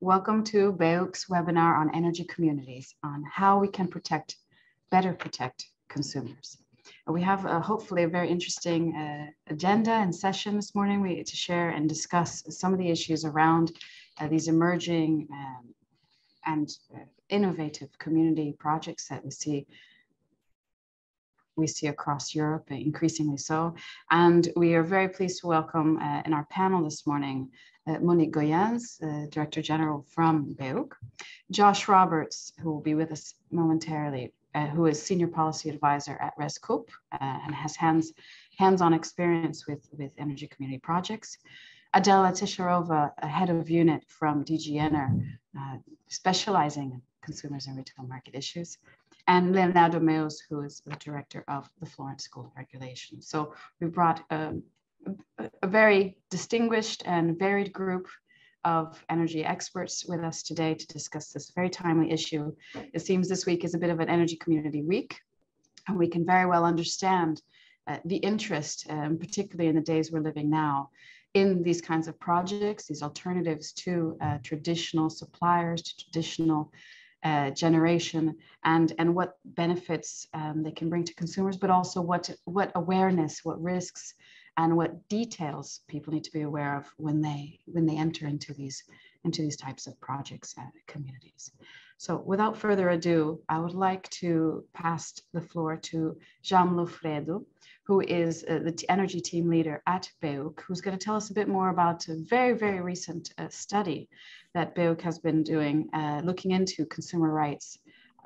Welcome to BEUC's webinar on energy communities on how we can protect, better protect consumers. We have a, hopefully a very interesting uh, agenda and session this morning we, to share and discuss some of the issues around uh, these emerging um, and uh, innovative community projects that we see we see across Europe, increasingly so. And we are very pleased to welcome uh, in our panel this morning uh, Monique Goyens, uh, Director General from BEUC, Josh Roberts, who will be with us momentarily, uh, who is Senior Policy Advisor at REScoop uh, and has hands, hands-on experience with, with energy community projects. Adela Tesarova, Head of Unit from DG Ener, uh, specializing in consumers and retail market issues and Leonardo Meeus, who is the director of the Florence School of Regulation. So we brought um, a, very distinguished and varied group of energy experts with us today to discuss this very timely issue. It seems this week is a bit of an energy community week, and we can very well understand uh, the interest, um, particularly in the days we're living now, in these kinds of projects, these alternatives to uh, traditional suppliers, to traditional uh, generation and and what benefits um, they can bring to consumers but also what what awareness what risks and what details people need to be aware of when they when they enter into these into these types of projects and communities. So without further ado i would like to pass the floor to Jaume Loffredo who is uh, the energy team leader at BEUC, who's going to tell us a bit more about a very, very recent uh, study that BEUC has been doing, uh, looking into consumer rights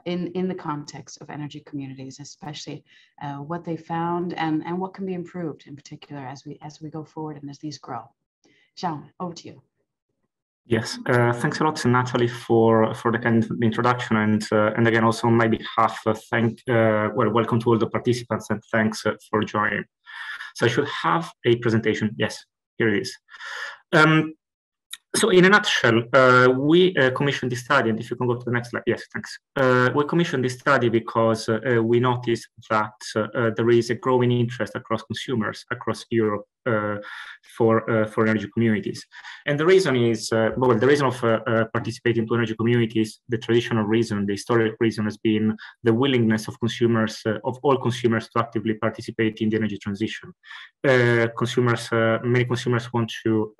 in, in the context of energy communities, especially uh, what they found and, and what can be improved in particular as we, as we go forward and as these grow. Jaume, over to you. Yes, uh, thanks a lot, Natalie, for for the kind of introduction, and uh, and again also on my behalf, uh, thank uh, well, welcome to all the participants, and thanks uh, for joining. So I should have a presentation. Yes, here it is. Um, so in a nutshell, uh, we uh, commissioned this study, and if you can go to the next slide, yes, thanks. Uh, we commissioned this study because uh, we noticed that uh, there is a growing interest across consumers across Europe for uh, for energy communities, and the reason is uh, well, the reason of uh, participating to energy communities, the traditional reason, the historic reason has been the willingness of consumers of all consumers to actively participate in the energy transition. consumers, many consumers want to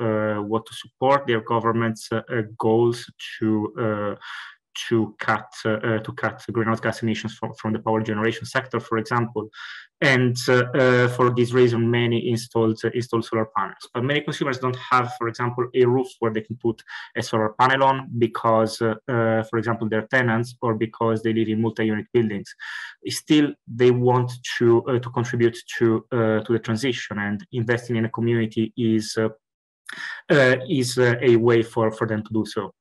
want to support their government's uh, goals to uh, to cut uh, to cut greenhouse gas emissions from, from the power generation sector, for example. And uh, for this reason, many installed install solar panels. But many consumers don't have, for example, a roof where they can put a solar panel on because, for example, they're tenants or because they live in multi-unit buildings. Still, they want to to contribute to to the transition, and investing in a community is uh, is uh, a way for, for them to do so.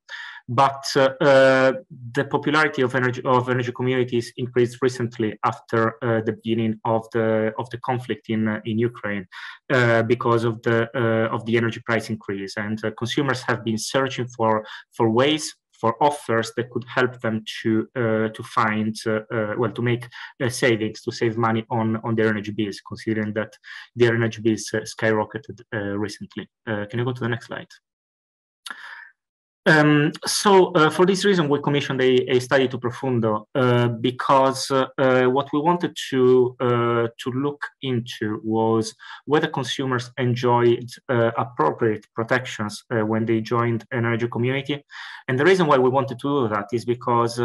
But uh, the popularity of energy of energy communities increased recently after uh, the beginning of the of the conflict in uh, in Ukraine uh, because of the of the energy price increase, and consumers have been searching for for ways for offers that could help them to uh, to find uh, uh, well to make savings to save money on on their energy bills considering that their energy bills skyrocketed recently. Can you go to the next slide um, so uh, for this reason, we commissioned a, a study to Profundo uh, because uh, uh what we wanted to uh, to look into was whether consumers enjoyed uh, appropriate protections when they joined an energy community. And the reason why we wanted to do that is because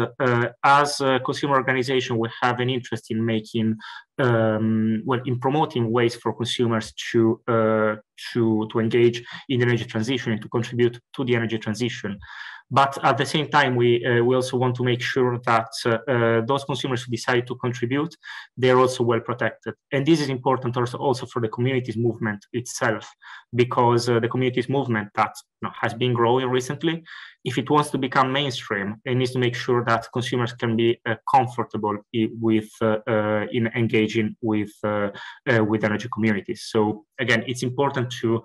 as a consumer organization, we have an interest in making um, well, in promoting ways for consumers to uh, to to engage in the energy transition and to contribute to the energy transition. But at the same time, we uh, we also want to make sure that uh, those consumers who decide to contribute, they're also well protected. And this is important also also for the communities movement itself, because uh, the communities movement that has been growing recently if it wants to become mainstream, it needs to make sure that consumers can be uh, comfortable with uh, uh, in engaging with uh, uh, with energy communities. So again, it's important to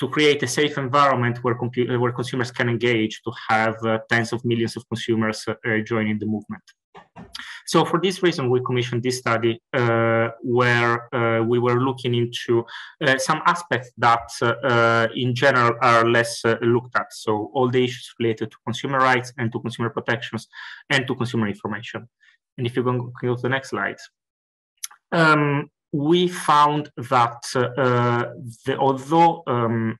to create a safe environment where where consumers can engage to have tens of millions of consumers joining the movement. So for this reason, we commissioned this study uh, where uh, we were looking into uh, some aspects that uh, in general are less uh, looked at. So all the issues related to consumer rights and to consumer protections and to consumer information. And if you go, go to the next slide. Um, we found that uh, the, although um,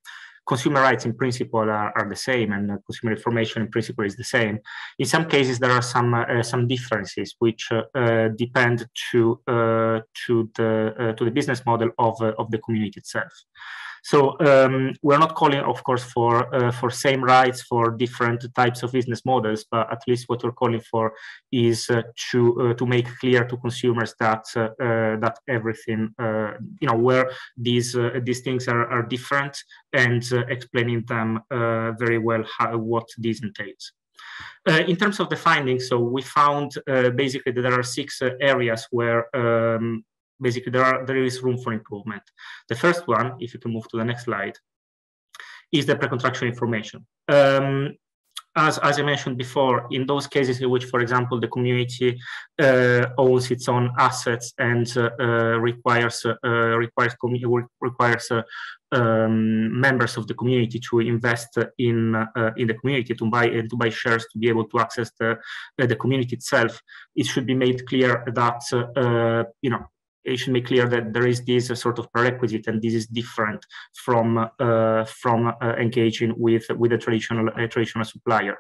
consumer rights in principle are, are the same and consumer information in principle is the same. In some cases, there are some uh, some differences which uh, uh depend to uh, to the uh, to the business model of of the community itself. So um, we're not calling, of course, for uh, for same rights for different types of business models, but at least what we're calling for is uh, to uh, to make clear to consumers that uh, uh, that everything, uh, you know, where these these things are, are different and explaining them very well how what this entails. Uh, in terms of the findings, so we found uh, basically that there are six uh, areas where um, basically there are there is room for improvement. The first one, if you can move to the next slide, is the pre-contractual information. Um, as, as I mentioned before, in those cases in which, for example, the community uh, owns its own assets and uh, uh, requires uh, requires requires uh, um, members of the community to invest in uh, in the community to buy and to buy shares to be able to access the the community itself, it should be made clear that you know it should be clear that there is this sort of prerequisite and this is different from uh, from uh, engaging with with a traditional a traditional supplier.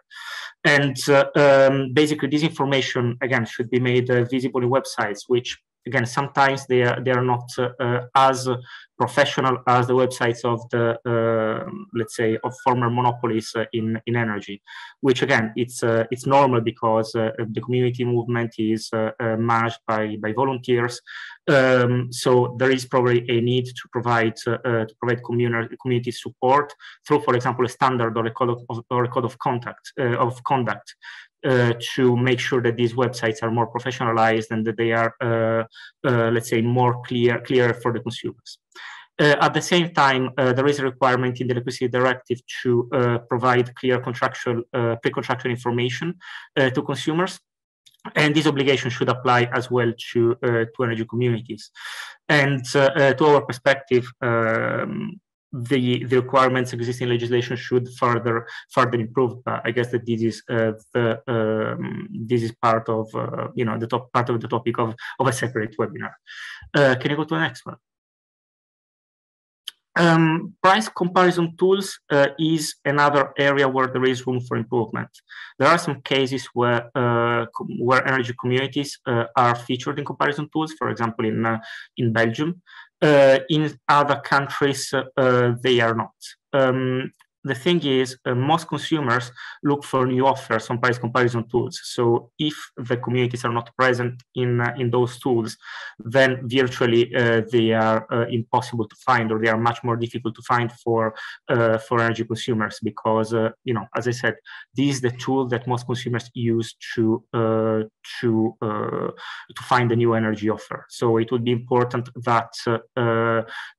And uh, um, basically this information again should be made uh, visible in websites which again sometimes they are they are not uh, as professional as the websites of the uh, let's say of former monopolies uh, in in energy which again it's uh, it's normal because uh, the community movement is uh, uh, managed by by volunteers. Um, so there is probably a need to provide to provide community community support through for example a standard or a code of, or a code of contact of conduct uh, to make sure that these websites are more professionalized and that they are, uh, uh, let's say, more clear, clear for the consumers. Uh, at the same time, uh, there is a requirement in the electricity directive to uh, provide clear contractual, uh, pre-contractual information uh, to consumers. And this obligation should apply as well to, uh, to energy communities. And to our perspective, um, the, the requirements existing legislation should further further improve. I guess that this is the um, this is part of you know the top part of the topic of, of a separate webinar. can you go to the next one? Um, price comparison tools uh, is another area where there is room for improvement. There are some cases where uh, where energy communities uh, are featured in comparison tools. For example, in uh, in Belgium, uh, in other countries uh, they are not. Um, the thing is, uh, most consumers look for new offers on price comparison tools. So if the communities are not present in uh, in those tools, then virtually uh, they are uh, impossible to find, or they are much more difficult to find for uh, for energy consumers because uh, you know, as I said, this is the tool that most consumers use to to to find a new energy offer. So it would be important that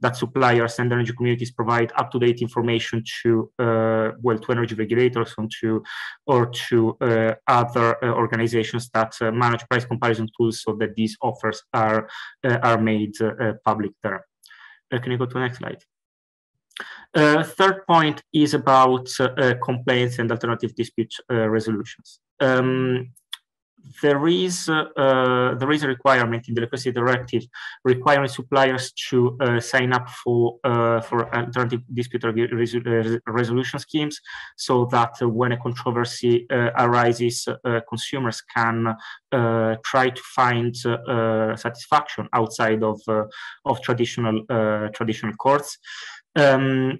that suppliers and energy communities provide up to date information to well to energy regulators and to or to uh, other uh, organizations that manage price comparison tools so that these offers are are made public there. can you go to the next slide? Uh, third point is about uh, complaints and alternative dispute uh, resolutions. Um, there is uh, there is a requirement in the electricity directive requiring suppliers to uh, sign up for uh, for alternative dispute uh, resolution schemes, so that when a controversy uh, arises, uh, consumers can try to find satisfaction outside of of traditional traditional courts. Um,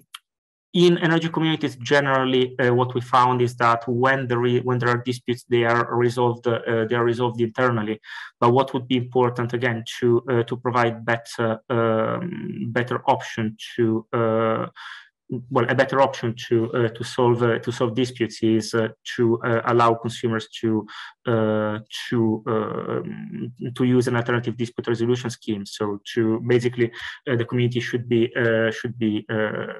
in energy communities generally uh, what we found is that when there when there are disputes they are resolved uh, they are resolved internally. But what would be important again to uh, to provide better um, better option to uh, well, a better option to uh, to solve uh, to solve disputes is uh, to uh, allow consumers to uh, to um, to use an alternative dispute resolution scheme. So to basically, the community should be should be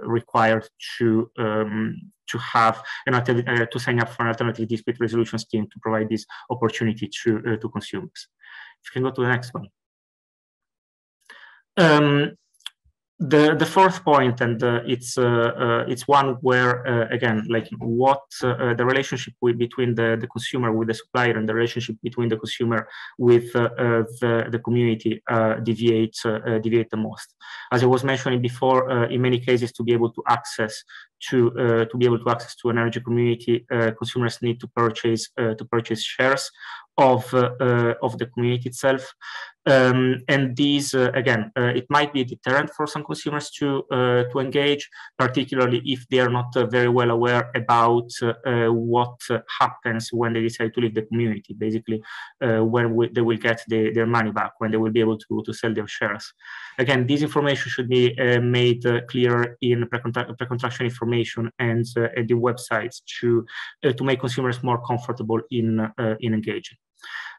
required to um, to have an uh, to sign up for an alternative dispute resolution scheme to provide this opportunity to uh, to consumers. If you can go to the next one. Um, the the fourth point and uh, it's uh, uh, it's one where uh, again like what uh, uh, the relationship with, between the, the consumer with the supplier and the relationship between the consumer with the the community deviates deviate the most. As i was mentioning before in many cases to be able to access to to be able to access to an energy community consumers need to purchase to purchase shares of of the community itself um, and these, uh, again, uh, it might be a deterrent for some consumers to uh, to engage, particularly if they are not uh, very well aware about uh, uh, what happens when they decide to leave the community. Basically, when we, they will get the, their money back, when they will be able to, to sell their shares. Again, this information should be made clearer in pre-contraction information and, and the websites to to make consumers more comfortable in in engaging.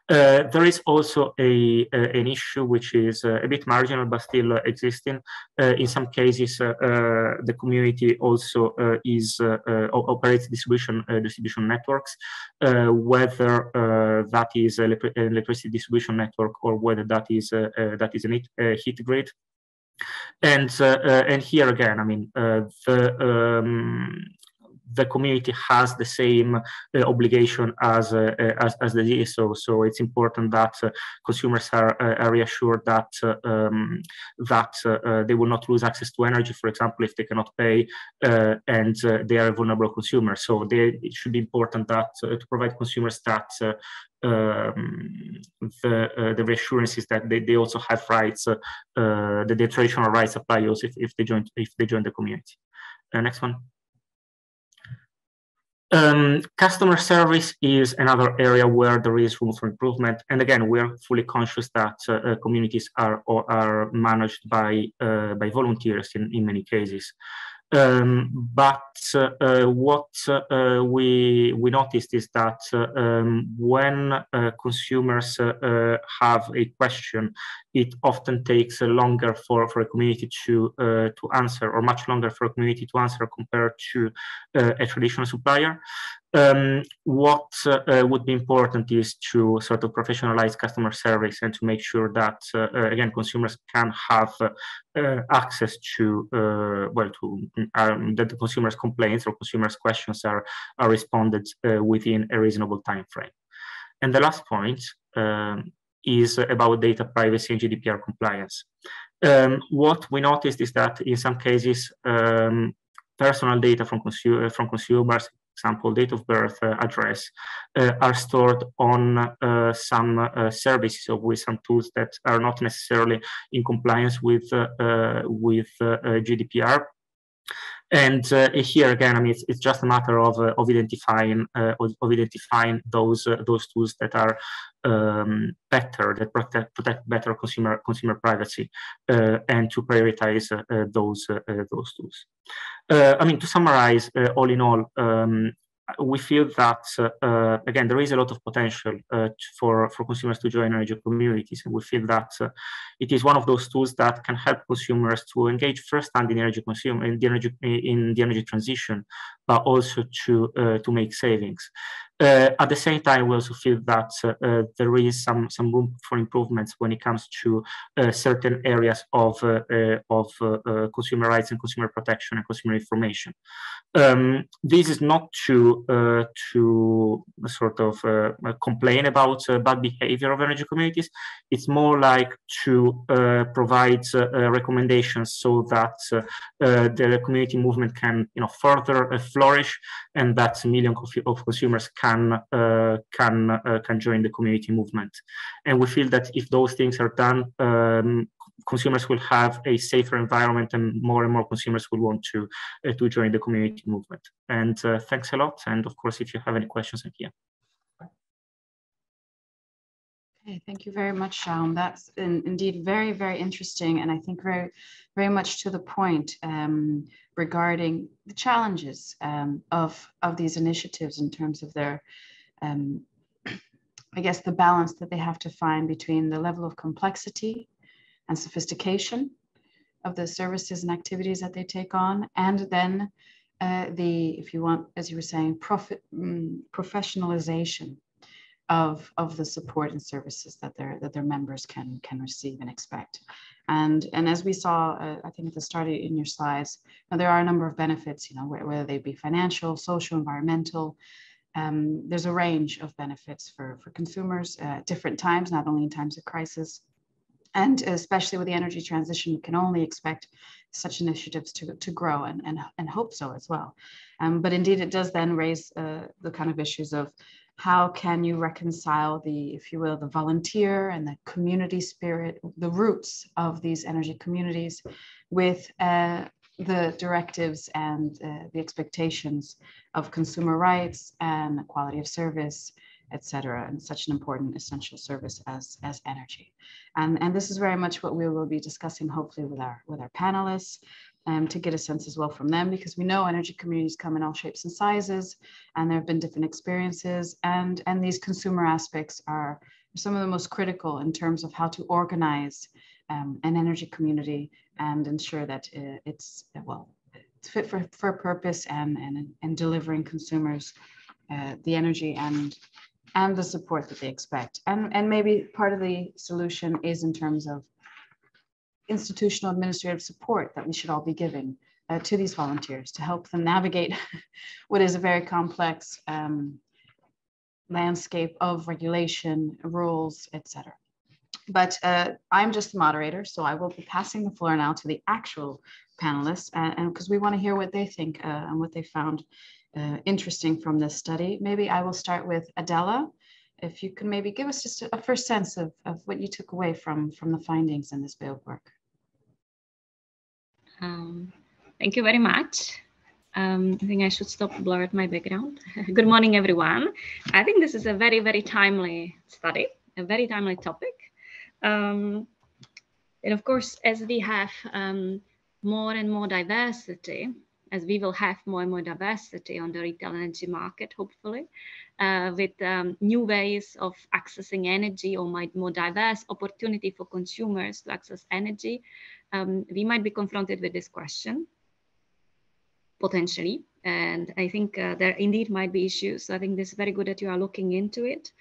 Uh, there is also a, an issue which is uh, a bit marginal but still uh, existing. in some cases, uh, uh, the community also uh, is operates distribution distribution networks, whether that is an electricity distribution network or whether that is that is a heat grid. And and here again, I mean, the um, the community has the same uh, obligation as, uh, as, as the DSO. So it's important that uh, consumers are, are reassured that um, that they will not lose access to energy, for example, if they cannot pay and they are a vulnerable consumer. So they, it should be important that to provide consumers that um, the uh, the reassurances that they, they also have rights, uh, that their traditional rights apply also if, if they join if they join the community. Uh, next one. Um, customer service is another area where there is room for improvement. And again, we're fully conscious that uh, uh communities are, are managed by, uh, by volunteers in, in many cases. Um, but uh, uh, what uh, we we noticed is that um, when consumers have a question, it often takes longer for, for a community to to answer, or much longer for a community to answer compared to a traditional supplier. Um, what uh, would be important is to sort of professionalize customer service and to make sure that, uh, again, consumers can have uh, access to, uh, well, to um, that the consumers' complaints or consumers' questions are, are responded uh, within a reasonable time frame. And the last point um, is about data privacy and GDPR compliance. Um, what we noticed is that in some cases, um, personal data from, consu from consumers example, date of birth, uh, address, uh, are stored on uh, some services or with some tools that are not necessarily in compliance with, with GDPR. And uh, here again, I mean, it's, it's just a matter of, uh, of identifying uh, of, of, identifying those those tools that are um, better, that protect, protect better consumer consumer privacy, and to prioritize those those tools. I mean, to summarize, all in all, um, we feel that uh, again there is a lot of potential uh, for for consumers to join energy communities, and we feel that uh, it is one of those tools that can help consumers to engage firsthand in energy consume in the energy in the energy transition, but also to uh, to make savings. Uh, at the same time, we also feel that uh, there is some some room for improvements when it comes to uh, certain areas of uh, uh, of uh, consumer rights and consumer protection and consumer information. Um, this is not to to sort of complain about bad behavior of energy communities. It's more like to provide recommendations so that the community movement can you know further flourish and that millions of, of consumers can uh, can uh, can join the community movement. And we feel that if those things are done, um, consumers will have a safer environment, and more and more consumers will want to uh, to join the community movement. And thanks a lot. And of course, if you have any questions, I'm here. Okay, thank you very much, Shaun. That's in, indeed very, very interesting, and I think very, very much to the point um, regarding the challenges um, of of these initiatives in terms of their, um, I guess, the balance that they have to find between the level of complexity and sophistication of the services and activities that they take on, and then uh, the, if you want, as you were saying, profit um, professionalization of, of the support and services that their that their members can can receive and expect. And and as we saw, uh, I think at the start in your slides, there are a number of benefits. You know, whether they be financial, social, environmental. Um, there's a range of benefits for for consumers at different times, not only in times of crisis, and especially with the energy transition, we can only expect such initiatives to, to grow and, and, and hope so as well. Um, but indeed, it does then raise uh, the kind of issues of how can you reconcile the, if you will, the volunteer and the community spirit, the roots of these energy communities with uh, the directives and uh, the expectations of consumer rights and quality of service, et cetera, and such an important essential service as, as energy. And, and this is very much what we will be discussing hopefully with our, with our panelists um, to get a sense as well from them because we know energy communities come in all shapes and sizes and there have been different experiences and and these consumer aspects are some of the most critical in terms of how to organize um, an energy community and ensure that uh, it's well it's fit for, for purpose and, and and delivering consumers uh, the energy and and the support that they expect. And and maybe part of the solution is in terms of institutional administrative support that we should all be giving uh, to these volunteers to help them navigate what is a very complex um, landscape of regulation, rules, etc. But uh, I'm just the moderator, so I will be passing the floor now to the actual panelists, and because we want to hear what they think uh, and what they found uh, interesting from this study. Maybe I will start with Adela, if you can maybe give us just a, a first sense of, of what you took away from, from the findings in this field work. Um, thank you very much. Um, I think I should stop blur my background. Good morning, everyone. I think this is a very, very timely study, a very timely topic. Um, and of course, as we have um, more and more diversity, as we will have more and more diversity on the retail energy market, hopefully, uh, with um, new ways of accessing energy or more diverse opportunity for consumers to access energy, um, we might be confronted with this question potentially. And I think uh, there indeed might be issues. So I think this is very good that you are looking into it.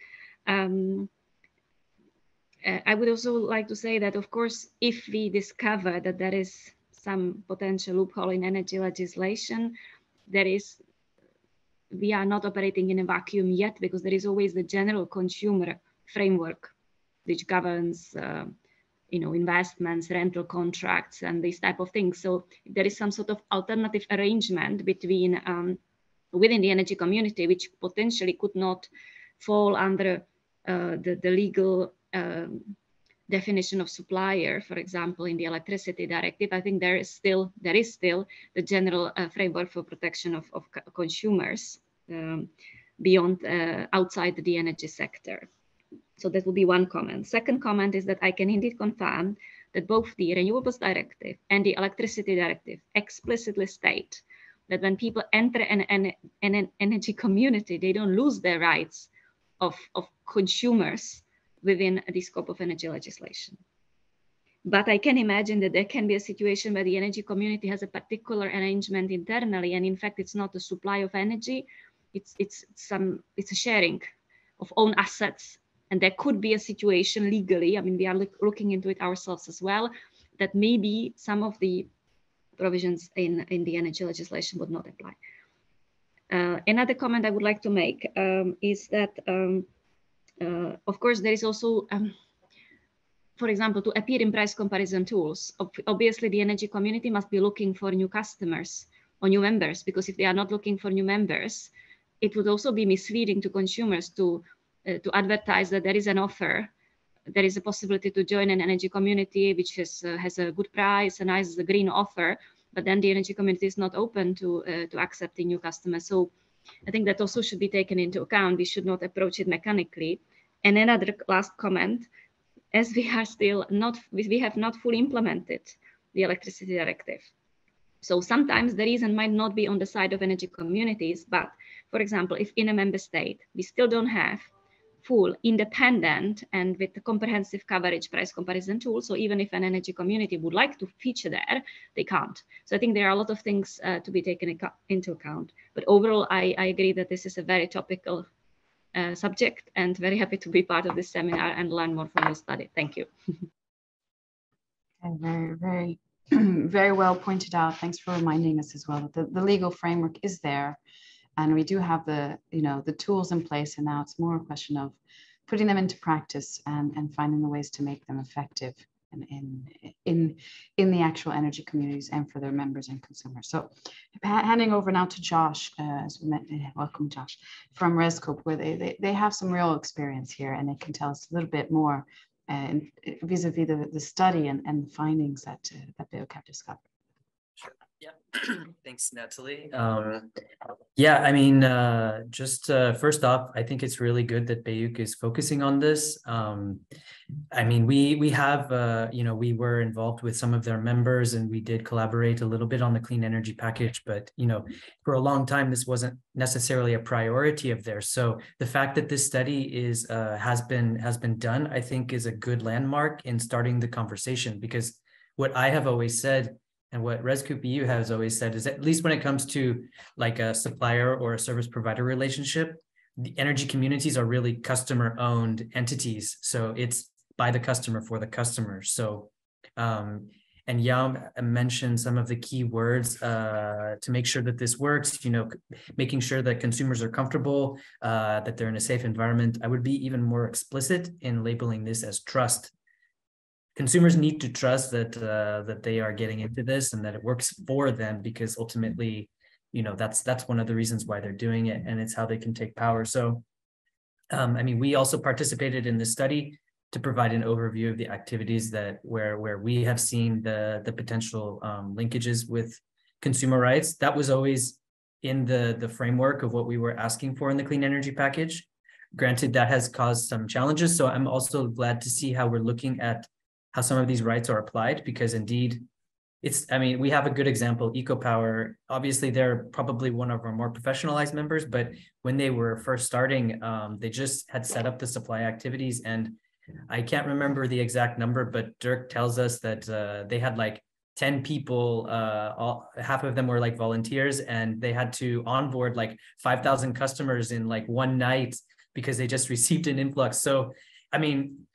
Um, uh, I would also like to say that, of course, if we discover that there is some potential loophole in energy legislation, there is we are not operating in a vacuum yet because there is always the general consumer framework which governs uh, you know investments rental contracts and these type of things so there is some sort of alternative arrangement between um, within the energy community which potentially could not fall under uh, the, the legal um, definition of supplier, for example, in the electricity directive, I think there is still there is still the general uh, framework for protection of, of consumers um, beyond uh, outside the energy sector. So that would be one comment. Second comment is that I can indeed confirm that both the Renewables Directive and the Electricity Directive explicitly state that when people enter an, an, an energy community, they don't lose their rights of, of consumers within the scope of energy legislation. But I can imagine that there can be a situation where the energy community has a particular arrangement internally, and in fact, it's not a supply of energy, it's it's some it's a sharing of own assets and there could be a situation legally i mean we are look, looking into it ourselves as well that maybe some of the provisions in in the energy legislation would not apply. Uh, another comment i would like to make um, is that um, uh, of course there is also um, for example, to appear in price comparison tools, obviously the energy community must be looking for new customers or new members, because if they are not looking for new members, it would also be misleading to consumers to to advertise that there is an offer there is a possibility to join an energy community which has uh, has a good price a nice green offer but then the energy community is not open to uh, to accepting new customers. So i think that also should be taken into account. We should not approach it mechanically. And another last comment, as we are still not, we have not fully implemented the electricity directive. So sometimes the reason might not be on the side of energy communities, but for example, if in a member state, we still don't have full, independent, and with the comprehensive coverage price comparison tool. So even if an energy community would like to feature there, they can't. So I think there are a lot of things uh, to be taken into account. But overall, I, I agree that this is a very topical uh, subject and very happy to be part of this seminar and learn more from your study. Thank you. very, very, very well pointed out. Thanks for reminding us as well. The, the legal framework is there and we do have the you know the tools in place and now it's more a question of putting them into practice and, and finding the ways to make them effective in, in, in, in the actual energy communities and for their members and consumers. So handing over now to Josh, uh, as we met, uh, welcome Josh, from REScoop, where they, they, they have some real experience here and they can tell us a little bit more uh, vis-a-vis the, the study and, and findings that, uh, that BEUC discovered. Yeah, thanks, Natalie. Um, yeah, I mean, uh, just uh, first off, I think it's really good that BEUC is focusing on this. Um, I mean, we we have, uh, you know, we were involved with some of their members, and we did collaborate a little bit on the clean energy package. But you know, for a long time, this wasn't necessarily a priority of theirs. So the fact that this study is uh, has been has been done, I think, is a good landmark in starting the conversation because what I have always said and what REScoop EU has always said is at least when it comes to like a supplier or a service provider relationship, the energy communities are really customer owned entities. So it's by the customer for the customer. So, um, and Jaume mentioned some of the key words uh, to make sure that this works, you know, making sure that consumers are comfortable, uh, that they're in a safe environment. I would be even more explicit in labeling this as trust consumers need to trust that uh, that they are getting into this and that it works for them because ultimately you know that's that's one of the reasons why they're doing it and it's how they can take power. So um, i mean we also participated in this study to provide an overview of the activities that where where we have seen the the potential um, linkages with consumer rights. That was always in the the framework of what we were asking for in the clean energy package. Granted that has caused some challenges so i'm also glad to see how we're looking at how some of these rights are applied because indeed it's i mean we have a good example ecopower. Obviously they're probably one of our more professionalized members but when they were first starting um, they just had set up the supply activities and i can't remember the exact number but dirk tells us that uh, they had like 10 people uh, all half of them were like volunteers and they had to onboard like 5000 customers in like one night because they just received an influx. So i mean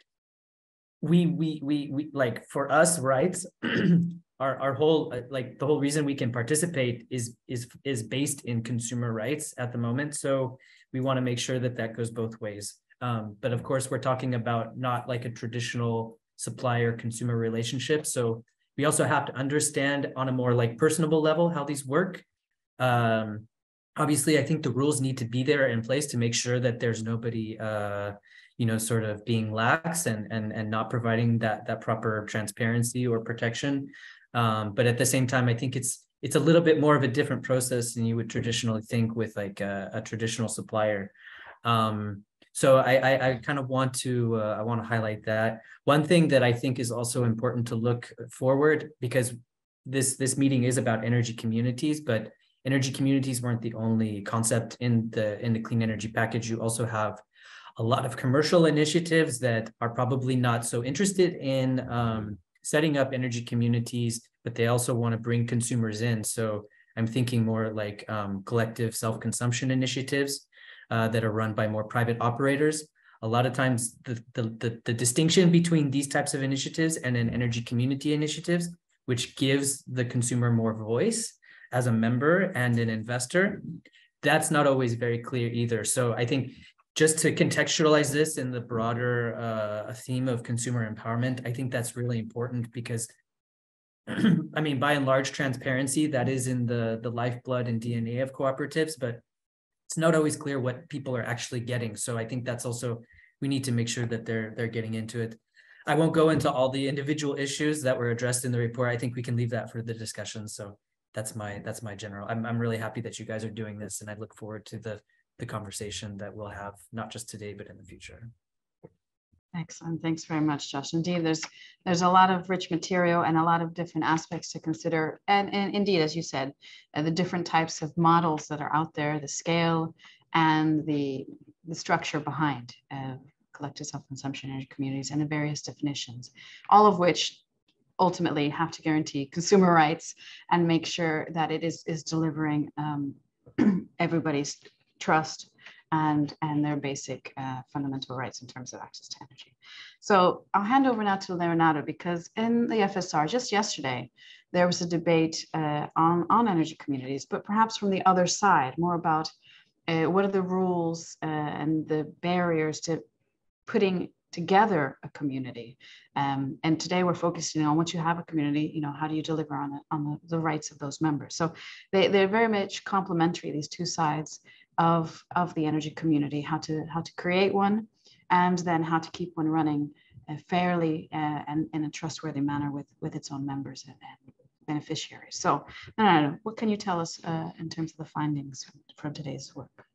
we we we we like for us rights our our whole uh, like the whole reason we can participate is is is based in consumer rights at the moment. So we want to make sure that that goes both ways. Um, but of course we're talking about not like a traditional supplier consumer relationship. So we also have to understand on a more like personable level how these work. Um, obviously i think the rules need to be there in place to make sure that there's nobody uh, you know sort of being lax and and and not providing that that proper transparency or protection. Um, but at the same time i think it's it's a little bit more of a different process than you would traditionally think with like a, a traditional supplier. Um, so I, I, I kind of want to uh, I want to highlight that. One thing that I think is also important to look forward because this this meeting is about energy communities, but energy communities weren't the only concept in the in the clean energy package. You also have a lot of commercial initiatives that are probably not so interested in um, setting up energy communities, but they also want to bring consumers in. So I'm thinking more like um, collective self-consumption initiatives uh, that are run by more private operators. A lot of times the, the, the, the distinction between these types of initiatives and an energy community initiatives, which gives the consumer more voice as a member and an investor, that's not always very clear either. So I think just to contextualize this in the broader uh, theme of consumer empowerment, I think that's really important because, I mean, by and large, transparency that is in the the lifeblood and DNA of cooperatives, but it's not always clear what people are actually getting. So I think that's also we need to make sure that they're they're getting into it. I won't go into all the individual issues that were addressed in the report. I think we can leave that for the discussion. So that's my that's my general. I'm I'm really happy that you guys are doing this, and I look forward to the the conversation that we'll have not just today but in the future. Excellent. Thanks very much, Josh. Indeed, there's there's a lot of rich material and a lot of different aspects to consider. And, and indeed, as you said, uh, the different types of models that are out there, the scale and the, the structure behind uh, collective self-consumption energy communities and the various definitions, all of which ultimately have to guarantee consumer rights and make sure that it is, is delivering um, everybody's trust and, and their basic uh, fundamental rights in terms of access to energy. So I'll hand over now to Leonardo because in the FSR just yesterday, there was a debate uh, on, on energy communities, but perhaps from the other side, more about uh, what are the rules uh, and the barriers to putting together a community. Um, and today we're focusing on once you have a community, you know, how do you deliver on, it, on the, the rights of those members? So they, they're very much complementary, these two sides of, of the energy community, how to, how to create one and then how to keep one running uh, fairly uh, and in a trustworthy manner with, with its own members and, and beneficiaries. So, what can you tell us uh, in terms of the findings from today's work?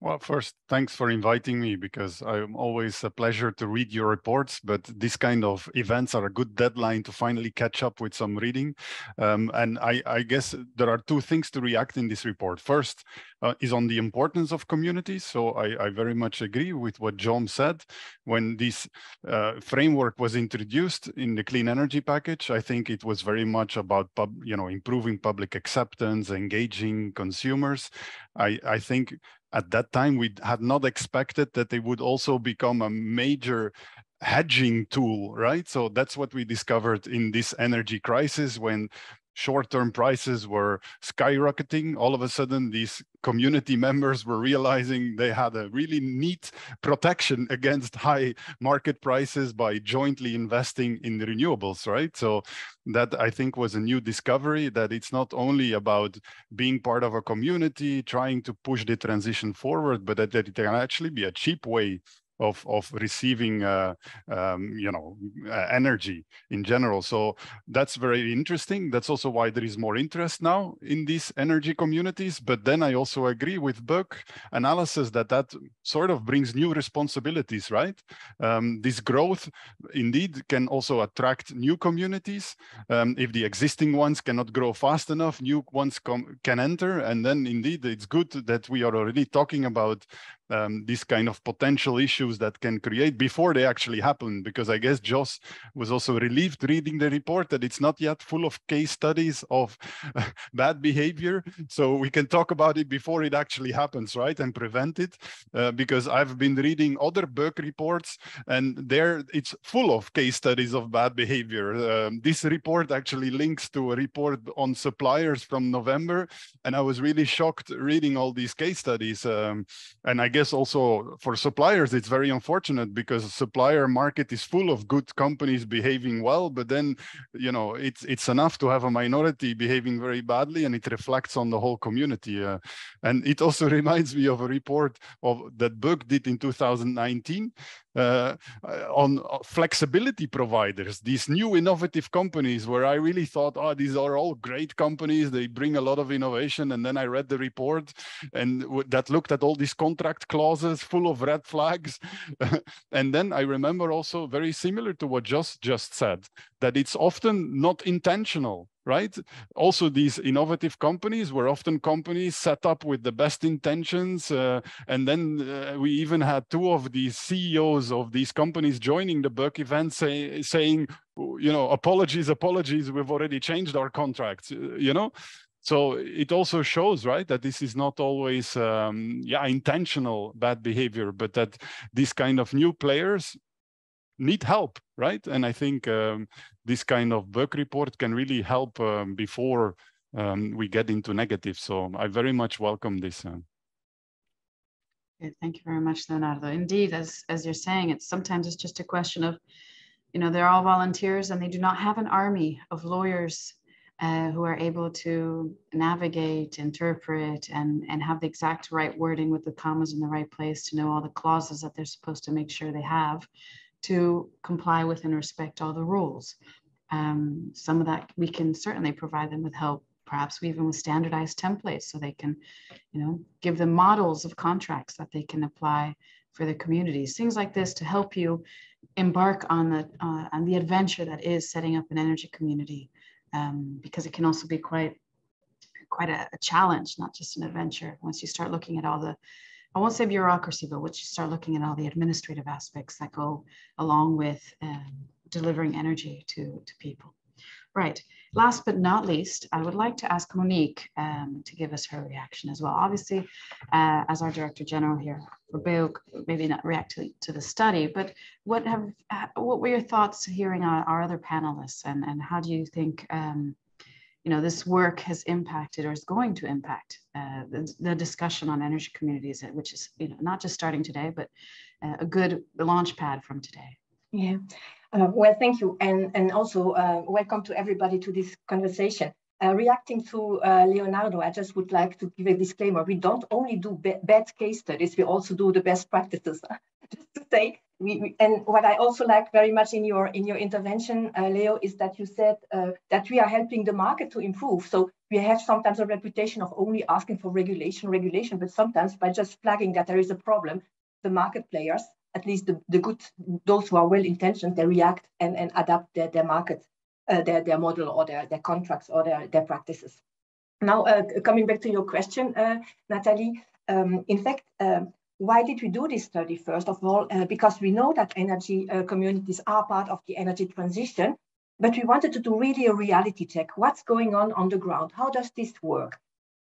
Well, first, thanks for inviting me because I'm always a pleasure to read your reports, but this kind of events are a good deadline to finally catch up with some reading. Um, and I, I, guess there are two things to react in this report. First uh, is on the importance of communities. So I, I, very much agree with what John said. When this uh, framework was introduced in the clean energy package, I think it was very much about pub, you know, improving public acceptance, engaging consumers. I, I think at that time we had not expected that they would also become a major hedging tool right? So that's what we discovered in this energy crisis when short-term prices were skyrocketing. All of a sudden, these community members were realizing they had a really neat protection against high market prices by jointly investing in renewables, right? So that I think was a new discovery that it's not only about being part of a community, trying to push the transition forward, but that, that it can actually be a cheap way of of receiving uh, um, you know uh, energy in general. So that's very interesting. That's also why there is more interest now in these energy communities. But then i also agree with BEUC analysis that that sort of brings new responsibilities right? Um, this growth indeed can also attract new communities. Um, if the existing ones cannot grow fast enough new ones can enter. And then indeed it's good that we are already talking about um, these kind of potential issues that can create before they actually happen. Because I guess Josh was also relieved reading the report that it's not yet full of case studies of bad behavior. So we can talk about it before it actually happens, right? And prevent it. Uh, because I've been reading other BEUC reports and there it's full of case studies of bad behavior. Um, this report actually links to a report on suppliers from November. And I was really shocked reading all these case studies. Um, and I guess guess also for suppliers, it's very unfortunate because supplier market is full of good companies behaving well, but then, you know, it's it's enough to have a minority behaving very badly and it reflects on the whole community. Uh, and it also reminds me of a report of that BEUC did in 2019 uh, on uh, flexibility providers, these new innovative companies where I really thought, oh, these are all great companies. They bring a lot of innovation. And then I read the report and that looked at all these contract clauses full of red flags. and then I remember also very similar to what Just just said, that it's often not intentional right? Also, these innovative companies were often companies set up with the best intentions. Uh, and then uh, we even had two of the CEOs of these companies joining the BEUC event say, saying, you know, apologies, apologies, we've already changed our contracts, uh, you know? So it also shows, right, that this is not always, um, yeah, intentional bad behavior, but that these kind of new players need help, right? And I think um, this kind of BEUC report can really help um, before um, we get into negative. So I very much welcome this. Okay, thank you very much, Leonardo. Indeed, as, as you're saying, it's sometimes it's just a question of, you know, they're all volunteers and they do not have an army of lawyers uh, who are able to navigate, interpret, and, and have the exact right wording with the commas in the right place to know all the clauses that they're supposed to make sure they have to comply with and respect all the rules. Um, some of that we can certainly provide them with help, perhaps even with standardized templates so they can, you know, give them models of contracts that they can apply for the communities, things like this to help you embark on the uh, on the adventure that is setting up an energy community, um, because it can also be quite quite a, a, challenge, not just an adventure. Once you start looking at all the, I won't say bureaucracy, but once you start looking at all the administrative aspects that go along with um, delivering energy to to people. Right. Last but not least, I would like to ask Monique um, to give us her reaction as well. Obviously, uh, as our Director General here for BEUC, maybe not react to, to the study, but what have uh, what were your thoughts hearing our, our other panelists and, and how do you think um, you know, this work has impacted or is going to impact uh, the, the, discussion on energy communities, which is, you know, not just starting today, but uh, a good launch pad from today. Yeah, uh, well, thank you. And, and also uh, welcome to everybody to this conversation. Uh, reacting to uh, Leonardo, I just would like to give a disclaimer. We don't only do bad case studies, we also do the best practices. just to say, we, we, and what I also like very much in your in your intervention, uh, Leo, is that you said uh, that we are helping the market to improve. So we have sometimes a reputation of only asking for regulation, regulation, but sometimes by just flagging that there is a problem, the market players at least the, the good, those who are well intentioned, they react and, and adapt their, their market, uh, their, their model or their, their contracts or their, their practices. Now, uh, coming back to your question, uh, Natalie, um, in fact, um, why did we do this study? First of all, uh, because we know that energy uh, communities are part of the energy transition, but we wanted to do really a reality check. What's going on on the ground? How does this work?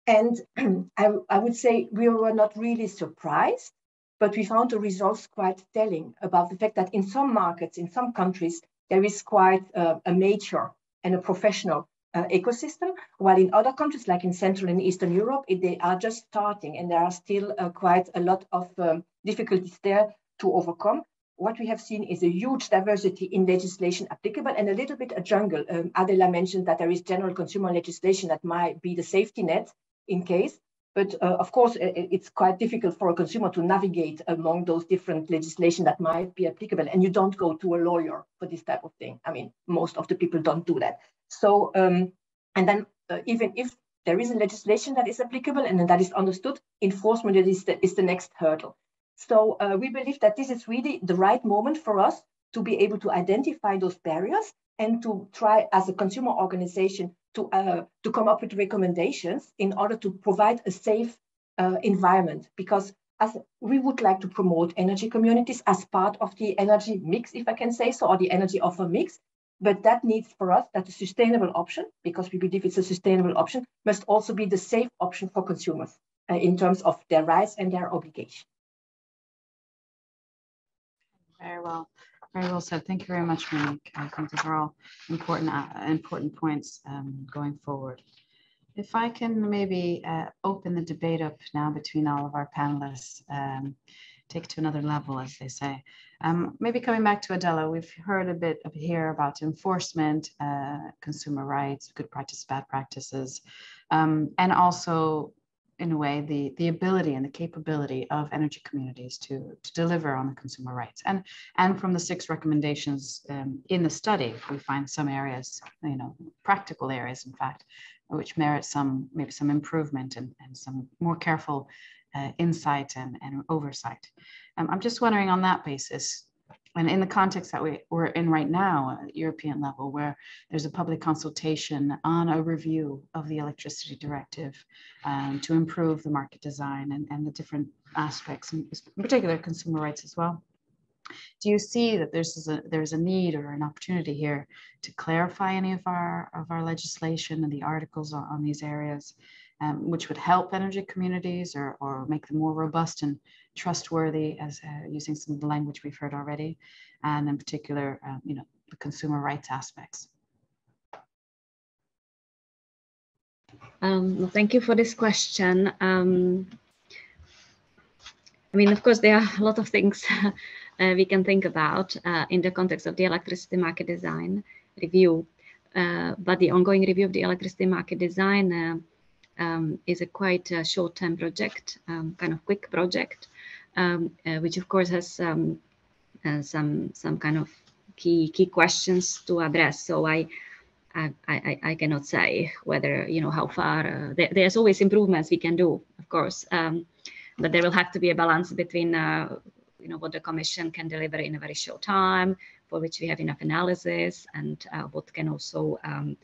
And I, I would say we were not really surprised but we found the results quite telling about the fact that in some markets, in some countries, there is quite a, a mature and a professional uh, ecosystem, while in other countries, like in Central and Eastern Europe, it, they are just starting and there are still uh, quite a lot of um, difficulties there to overcome. What we have seen is a huge diversity in legislation applicable and a little bit a jungle. Um, Adela mentioned that there is general consumer legislation that might be the safety net in case, but uh, of course, it's quite difficult for a consumer to navigate among those different legislation that might be applicable. And you don't go to a lawyer for this type of thing. I mean, most of the people don't do that. So, um, and then uh, even if there is a legislation that is applicable and that is understood, enforcement is the, is the next hurdle. So uh, we believe that this is really the right moment for us to be able to identify those barriers and to try as a consumer organization to, uh, to come up with recommendations in order to provide a safe uh, environment because as we would like to promote energy communities as part of the energy mix, if I can say so, or the energy offer mix. But that needs for us that a sustainable option, because we believe it's a sustainable option, must also be the safe option for consumers uh, in terms of their rights and their obligation. Very well. Very well said. Thank you very much, Monique. I think those are all important, uh, important points um, going forward. If I can maybe uh, open the debate up now between all of our panelists, um, take to another level, as they say. Um, maybe coming back to Adela, we've heard a bit here about enforcement, uh, consumer rights, good practice, bad practices, um, and also in a way the the ability and the capability of energy communities to to deliver on the consumer rights and and from the six recommendations um, in the study we find some areas you know practical areas in fact which merit some maybe some improvement and, and some more careful uh, insight and, and oversight um, i'm just wondering on that basis and in the context that we, we're in right now at European level, where there's a public consultation on a review of the electricity directive um, to improve the market design and, and the different aspects, in particular consumer rights as well. Do you see that there's a, there's a need or an opportunity here to clarify any of our, of our legislation and the articles on, on these areas, um, which would help energy communities or, or make them more robust and trustworthy as uh, using some of the language we've heard already, and in particular, um, you know, the consumer rights aspects. Um, well, thank you for this question. Um, I mean, of course, there are a lot of things uh, we can think about uh, in the context of the electricity market design review. Uh, but the ongoing review of the electricity market design uh, um, is a quite uh, short-term project, um, kind of quick project, um, uh, which of course has um, uh, some some kind of key key questions to address. So I I, I, I cannot say whether you know how far. There, there's always improvements we can do, of course, um, but there will have to be a balance between you know, what the commission can deliver in a very short time, for which we have enough analysis, and uh, what can also um,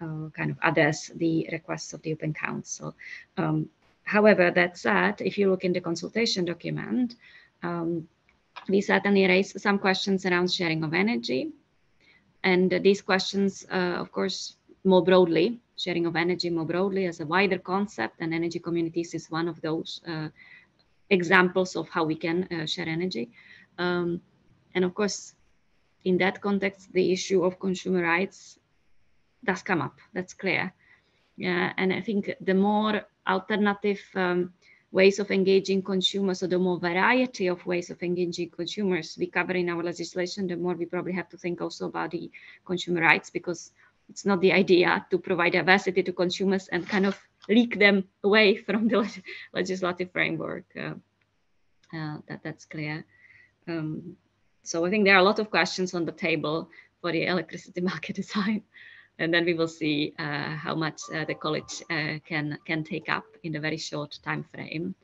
kind of address the requests of the Open Council. Um, however, that said, if you look in the consultation document, um, we certainly raise some questions around sharing of energy. And these questions, uh, of course, more broadly, sharing of energy more broadly as a wider concept, and energy communities is one of those uh, examples of how we can uh, share energy. Um, and of course, in that context, the issue of consumer rights does come up. That's clear. Yeah, and I think the more alternative um, ways of engaging consumers or the more variety of ways of engaging consumers we cover in our legislation, the more we probably have to think also about the consumer rights because it's not the idea to provide diversity to consumers and kind of leak them away from the legislative framework. Uh, uh, that that's clear. Um, so I think there are a lot of questions on the table for the electricity market design, and then we will see uh, how much uh, the college uh, can can take up in a very short time frame.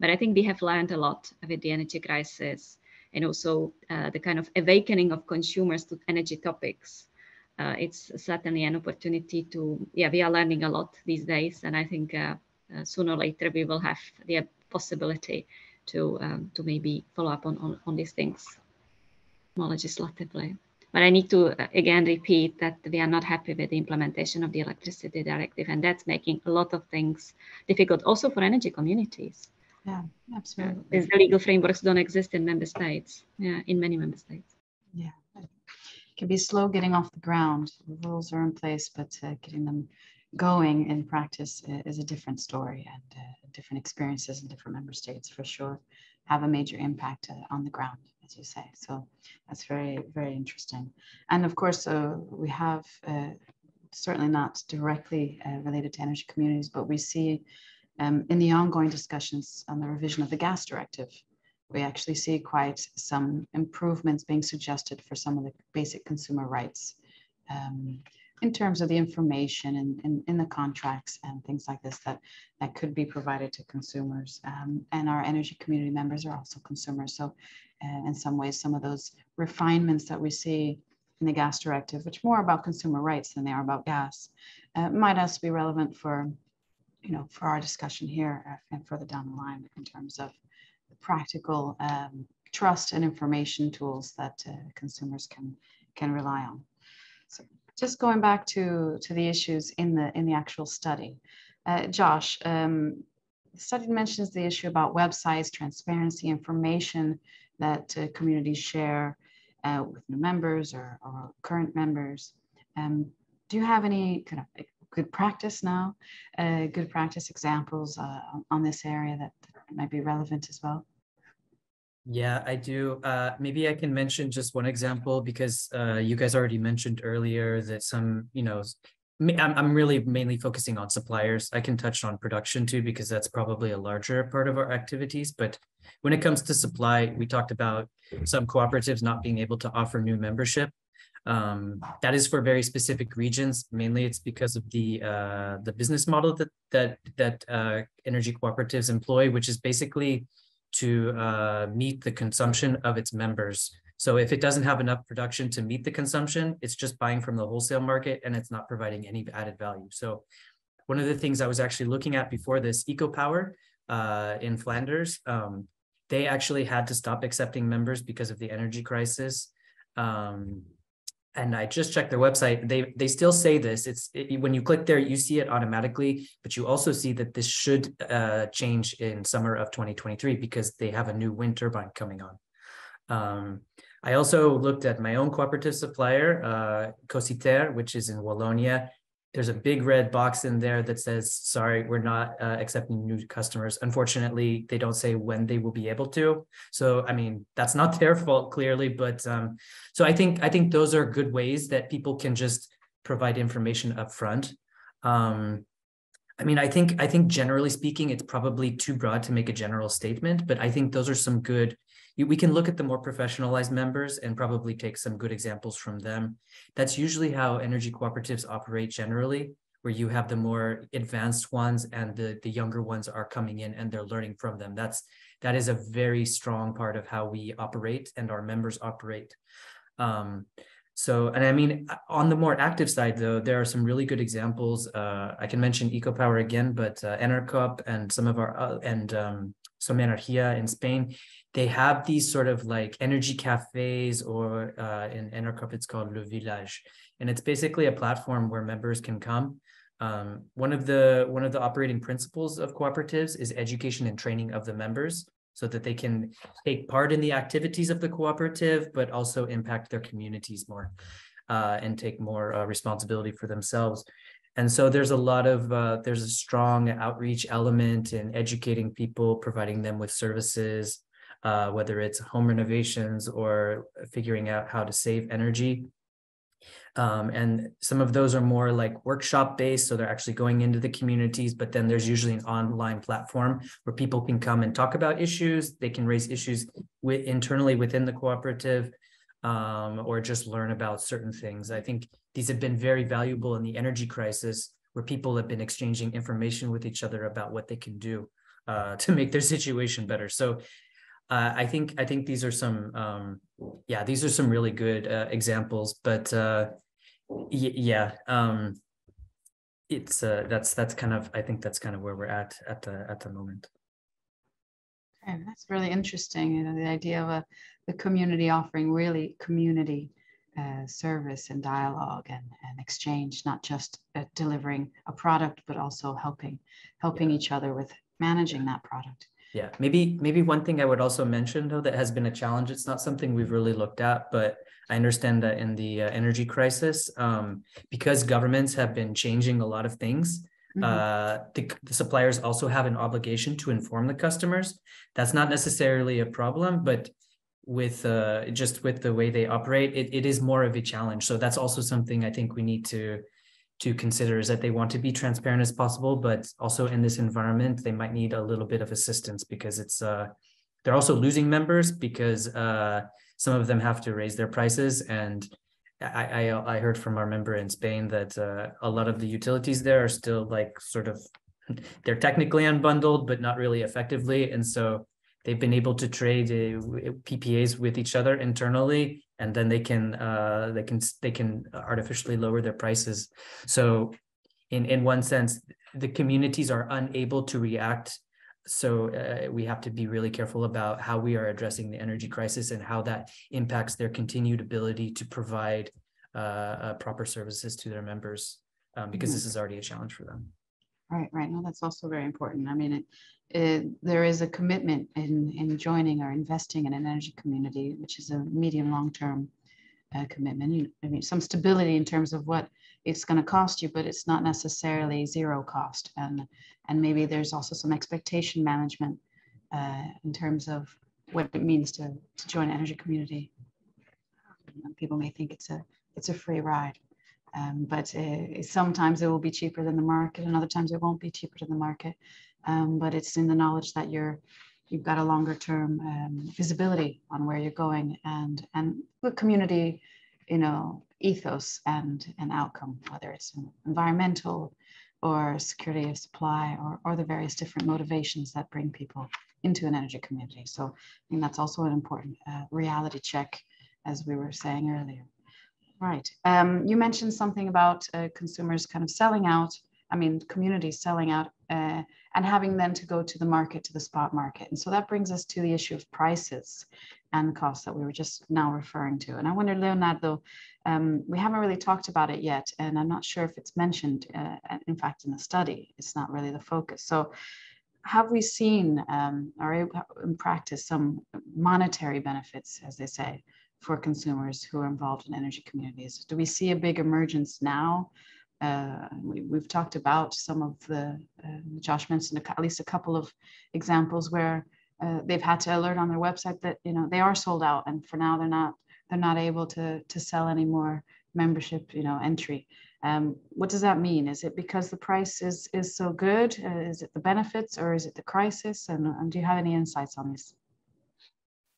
But I think we have learned a lot with the energy crisis and also the kind of awakening of consumers to energy topics uh, it's certainly an opportunity to, yeah, we are learning a lot these days. And I think uh, uh, sooner or later we will have the possibility to, um, to maybe follow up on, on, on these things more legislatively. But I need to again repeat that we are not happy with the implementation of the electricity directive, and that's making a lot of things difficult, also for energy communities. Yeah, absolutely. Uh, the legal frameworks don't exist in member states. Yeah, in many member states. Yeah, can be slow getting off the ground. The rules are in place, but uh, getting them going in practice is a different story and uh, different experiences in different member states for sure have a major impact uh, on the ground, as you say. So that's very, very interesting. And of course, uh, we have uh, certainly not directly uh, related to energy communities, but we see um, in the ongoing discussions on the revision of the gas directive we actually see quite some improvements being suggested for some of the basic consumer rights um, in terms of the information and in, in, the contracts and things like this that, that could be provided to consumers. Um, and our energy community members are also consumers. So in some ways, some of those refinements that we see in the gas directive, which more about consumer rights than they are about gas, uh, might also be relevant for, you know, for our discussion here and further down the line in terms of the practical um, trust and information tools that uh, consumers can can rely on. So just going back to to the issues in the in the actual study, uh, Josh, um, the study mentions the issue about websites, transparency, information that uh, communities share uh, with new members or, or current members. Um, do you have any kind of good practice now, uh, good practice examples uh, on, this area that might be relevant as well? Yeah, I do. Uh, maybe I can mention just one example because uh, you guys already mentioned earlier that some, you know, I'm, really mainly focusing on suppliers. I can touch on production too, because that's probably a larger part of our activities. But when it comes to supply, we talked about some cooperatives not being able to offer new membership. Um, that is for very specific regions. Mainly, it's because of the uh, the business model that that that uh, energy cooperatives employ, which is basically to uh, meet the consumption of its members. So if it doesn't have enough production to meet the consumption, it's just buying from the wholesale market and it's not providing any added value. So one of the things I was actually looking at before this, EcoPower uh, in Flanders, um, they actually had to stop accepting members because of the energy crisis. Um, and I just checked their website. They they still say this. It's it, when you click there, you see it automatically, but you also see that this should uh, change in summer of 2023 because they have a new wind turbine coming on. Um, I also looked at my own cooperative supplier, uh, Cociter, which is in Wallonia, there's a big red box in there that says, sorry, we're not uh, accepting new customers. Unfortunately, they don't say when they will be able to. So, I mean, that's not their fault clearly, but um, so I think, I think those are good ways that people can just provide information up front. Um, I mean, I think, I think generally speaking, it's probably too broad to make a general statement, but I think those are some good we can look at the more professionalized members and probably take some good examples from them. That's usually how energy cooperatives operate generally. where you have the more advanced ones and the the younger ones are coming in and they're learning from them that's that is a very strong part of how we operate and our members operate um, so and i mean on the more active side though there are some really good examples uh, i can mention ecopower again but uh, Enercoop and some of our uh, and um, Som Energia in spain they have these sort of like energy cafes or uh, in Enercoop it's called le village and it's basically a platform where members can come um, one of the one of the operating principles of cooperatives is education and training of the members so that they can take part in the activities of the cooperative, but also impact their communities more uh, and take more uh, responsibility for themselves. And so there's a lot of uh, there's a strong outreach element in educating people, providing them with services, uh, whether it's home renovations or figuring out how to save energy. Um, and some of those are more like workshop based. So they're actually going into the communities, but then there's usually an online platform where people can come and talk about issues. They can raise issues with, internally within the cooperative um, or just learn about certain things. I think these have been very valuable in the energy crisis where people have been exchanging information with each other about what they can do uh, to make their situation better. So uh, I think I think these are some um, yeah these are some really good uh, examples, but uh, yeah um it's uh that's that's kind of i think that's kind of where we're at at the at the moment. Okay that's really interesting you know the idea of a the community offering really community uh, service and dialogue and, and exchange not just uh, delivering a product but also helping helping yeah. each other with managing that product yeah maybe maybe one thing i would also mention though that has been a challenge it's not something we've really looked at but I understand that in the uh, energy crisis, um, because governments have been changing a lot of things, mm-hmm. uh, the, the, suppliers also have an obligation to inform the customers. That's not necessarily a problem, but with uh, just with the way they operate, it, it is more of a challenge. So that's also something I think we need to to consider is that they want to be transparent as possible, but also in this environment, they might need a little bit of assistance because it's uh, they're also losing members because uh, some of them have to raise their prices. And I, I, I heard from our member in Spain that uh, a lot of the utilities there are still like sort of they're technically unbundled but not really effectively. And so they've been able to trade uh, PPAs with each other internally and then they can uh, they can they can artificially lower their prices so in in one sense the communities are unable to react so uh, we have to be really careful about how we are addressing the energy crisis and how that impacts their continued ability to provide uh, uh, proper services to their members um, because mm-hmm. this is already a challenge for them. Right, right. No, that's also very important. I mean, it, it, there is a commitment in in joining or investing in an energy community, which is a medium long term uh, commitment. You, I mean, some stability in terms of what it's going to cost you, but it's not necessarily zero cost. And and maybe there's also some expectation management uh, in terms of what it means to, to join an energy community. People may think it's a it's a free ride, um, but uh, sometimes it will be cheaper than the market, and other times it won't be cheaper than the market. Um, but it's in the knowledge that you're you've got a longer term um, visibility on where you're going and and the community you know ethos and an outcome whether it's environmental or security of supply or, or the various different motivations that bring people into an energy community so i think that's also an important uh, reality check as we were saying earlier right um, you mentioned something about uh, consumers kind of selling out i mean communities selling out uh, and having then to go to the market, to the spot market. And so that brings us to the issue of prices and costs that we were just now referring to. And I wonder, Leonardo, um, we haven't really talked about it yet, and I'm not sure if it's mentioned, uh, in fact, in the study, it's not really the focus. So have we seen, um, or in practice, some monetary benefits, as they say, for consumers who are involved in energy communities? Do we see a big emergence now uh, we, have talked about some of the, uh, Josh mentioned at least a couple of examples where uh, they've had to alert on their website that, you know, they are sold out and for now they're not, they're not able to, to sell any more membership, you know, entry. Um, what does that mean? Is it because the price is, is so good? Uh, is it the benefits or is it the crisis? And, and do you have any insights on this?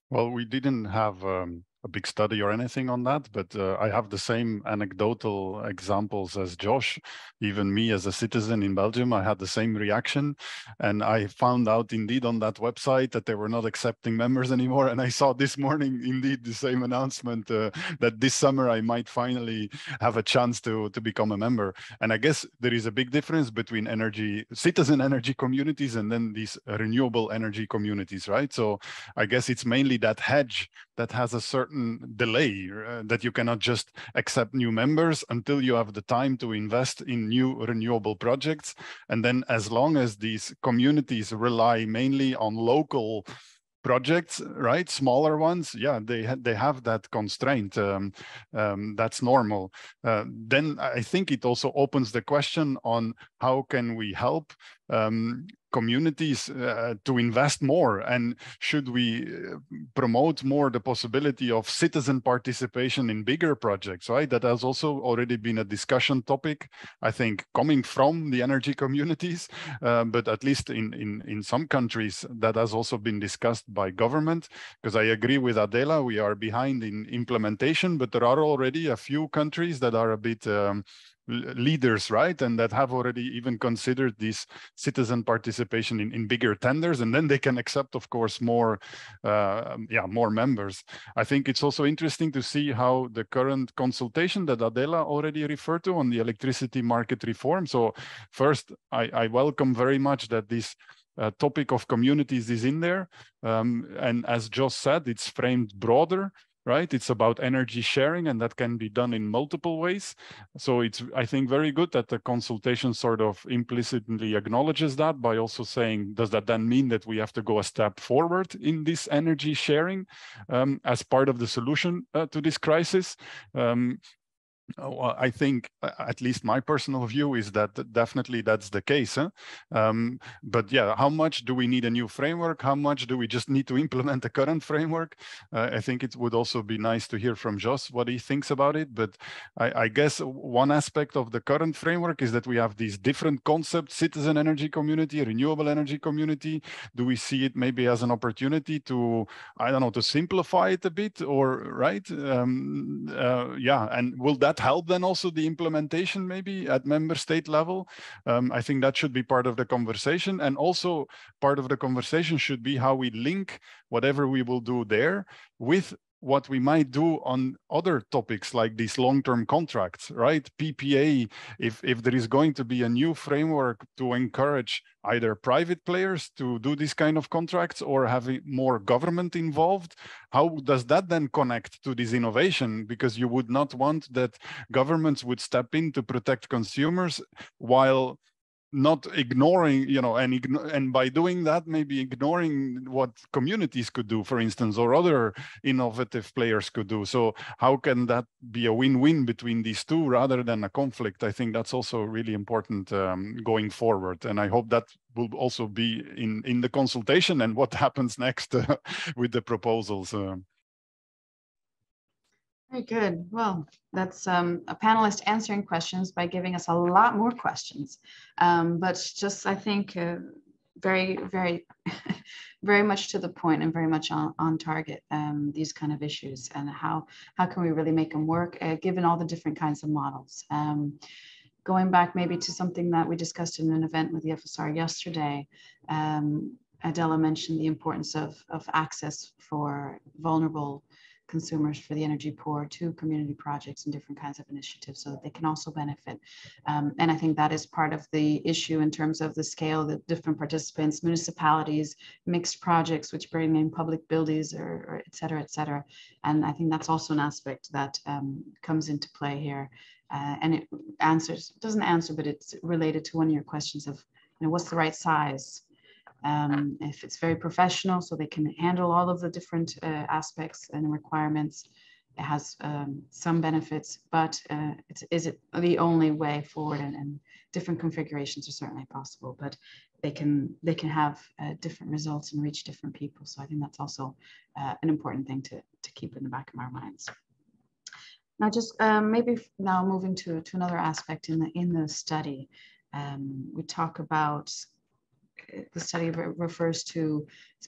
Well, we didn't have um, a big study or anything on that, but uh, I have the same anecdotal examples as Josh. Even me as a citizen in Belgium, I had the same reaction. And I found out indeed on that website that they were not accepting members anymore. And I saw this morning indeed the same announcement uh, that this summer I might finally have a chance to, to become a member. And I guess there is a big difference between energy, citizen energy communities and then these renewable energy communities, right? So I guess it's mainly that hedge that has a certain delay uh, that you cannot just accept new members until you have the time to invest in new renewable projects. And then as long as these communities rely mainly on local projects right smaller ones yeah they ha they have that constraint um, um, that's normal uh, then i think it also opens the question on how can we help um, communities uh, to invest more? And should we uh, promote more the possibility of citizen participation in bigger projects right? That has also already been a discussion topic i think coming from the energy communities uh, but at least in, in in some countries that has also been discussed by government. Because i agree with adela we are behind in implementation but there are already a few countries that are a bit um, leaders, right? And that have already even considered this citizen participation in, in bigger tenders, and then they can accept, of course, more, uh, yeah, more members. I think it's also interesting to see how the current consultation that Adela already referred to on the electricity market reform. So first, I, I welcome very much that this uh, topic of communities is in there. Um, and as Josh said, it's framed broader right? It's about energy sharing and that can be done in multiple ways. So it's, I think, very good that the consultation sort of implicitly acknowledges that by also saying, does that then mean that we have to go a step forward in this energy sharing um, as part of the solution uh, to this crisis? Um, Oh, I think, at least my personal view is that definitely that's the case. Huh? Um, but yeah, how much do we need a new framework? How much do we just need to implement the current framework? Uh, I think it would also be nice to hear from Josh what he thinks about it. But I, I, guess one aspect of the current framework is that we have these different concepts, citizen energy community, renewable energy community. Do we see it maybe as an opportunity to, I don't know, to simplify it a bit or, right? Um, uh, yeah, and will that help then also the implementation maybe at member state level? Um, I think that should be part of the conversation. And also part of the conversation should be how we link whatever we will do there with what we might do on other topics like these long-term contracts, right? PPA, if, if there is going to be a new framework to encourage either private players to do this kind of contracts or having more government involved, how does that then connect to this innovation? Because you would not want that governments would step in to protect consumers while not ignoring you know and and by doing that maybe ignoring what communities could do for instance or other innovative players could do. So how can that be a win-win between these two rather than a conflict? I think that's also really important um, going forward. And i hope that will also be in in the consultation and what happens next uh, with the proposals uh. Very good. Well, that's um, a panelist answering questions by giving us a lot more questions. Um, but just, I think, uh, very, very, very much to the point and very much on, on target, um, these kind of issues and how, how can we really make them work, uh, given all the different kinds of models. Um, going back maybe to something that we discussed in an event with the FSR yesterday, um, Adela mentioned the importance of, of access for vulnerable consumers for the energy poor to community projects and different kinds of initiatives so that they can also benefit. Um, and I think that is part of the issue in terms of the scale that different participants, municipalities, mixed projects, which bring in public buildings or, or et cetera, et cetera. And I think that's also an aspect that um, comes into play here. Uh, and it answers, doesn't answer, but it's related to one of your questions of, you know, what's the right size um, if it's very professional, so they can handle all of the different uh, aspects and requirements. It has um, some benefits, but uh, is it the only way forward? And, and, different configurations are certainly possible, but they can they can have uh, different results and reach different people. So I think that's also uh, an important thing to to keep in the back of our minds. Now, just um, maybe now moving to to another aspect in the in the study, um, we talk about the study re refers to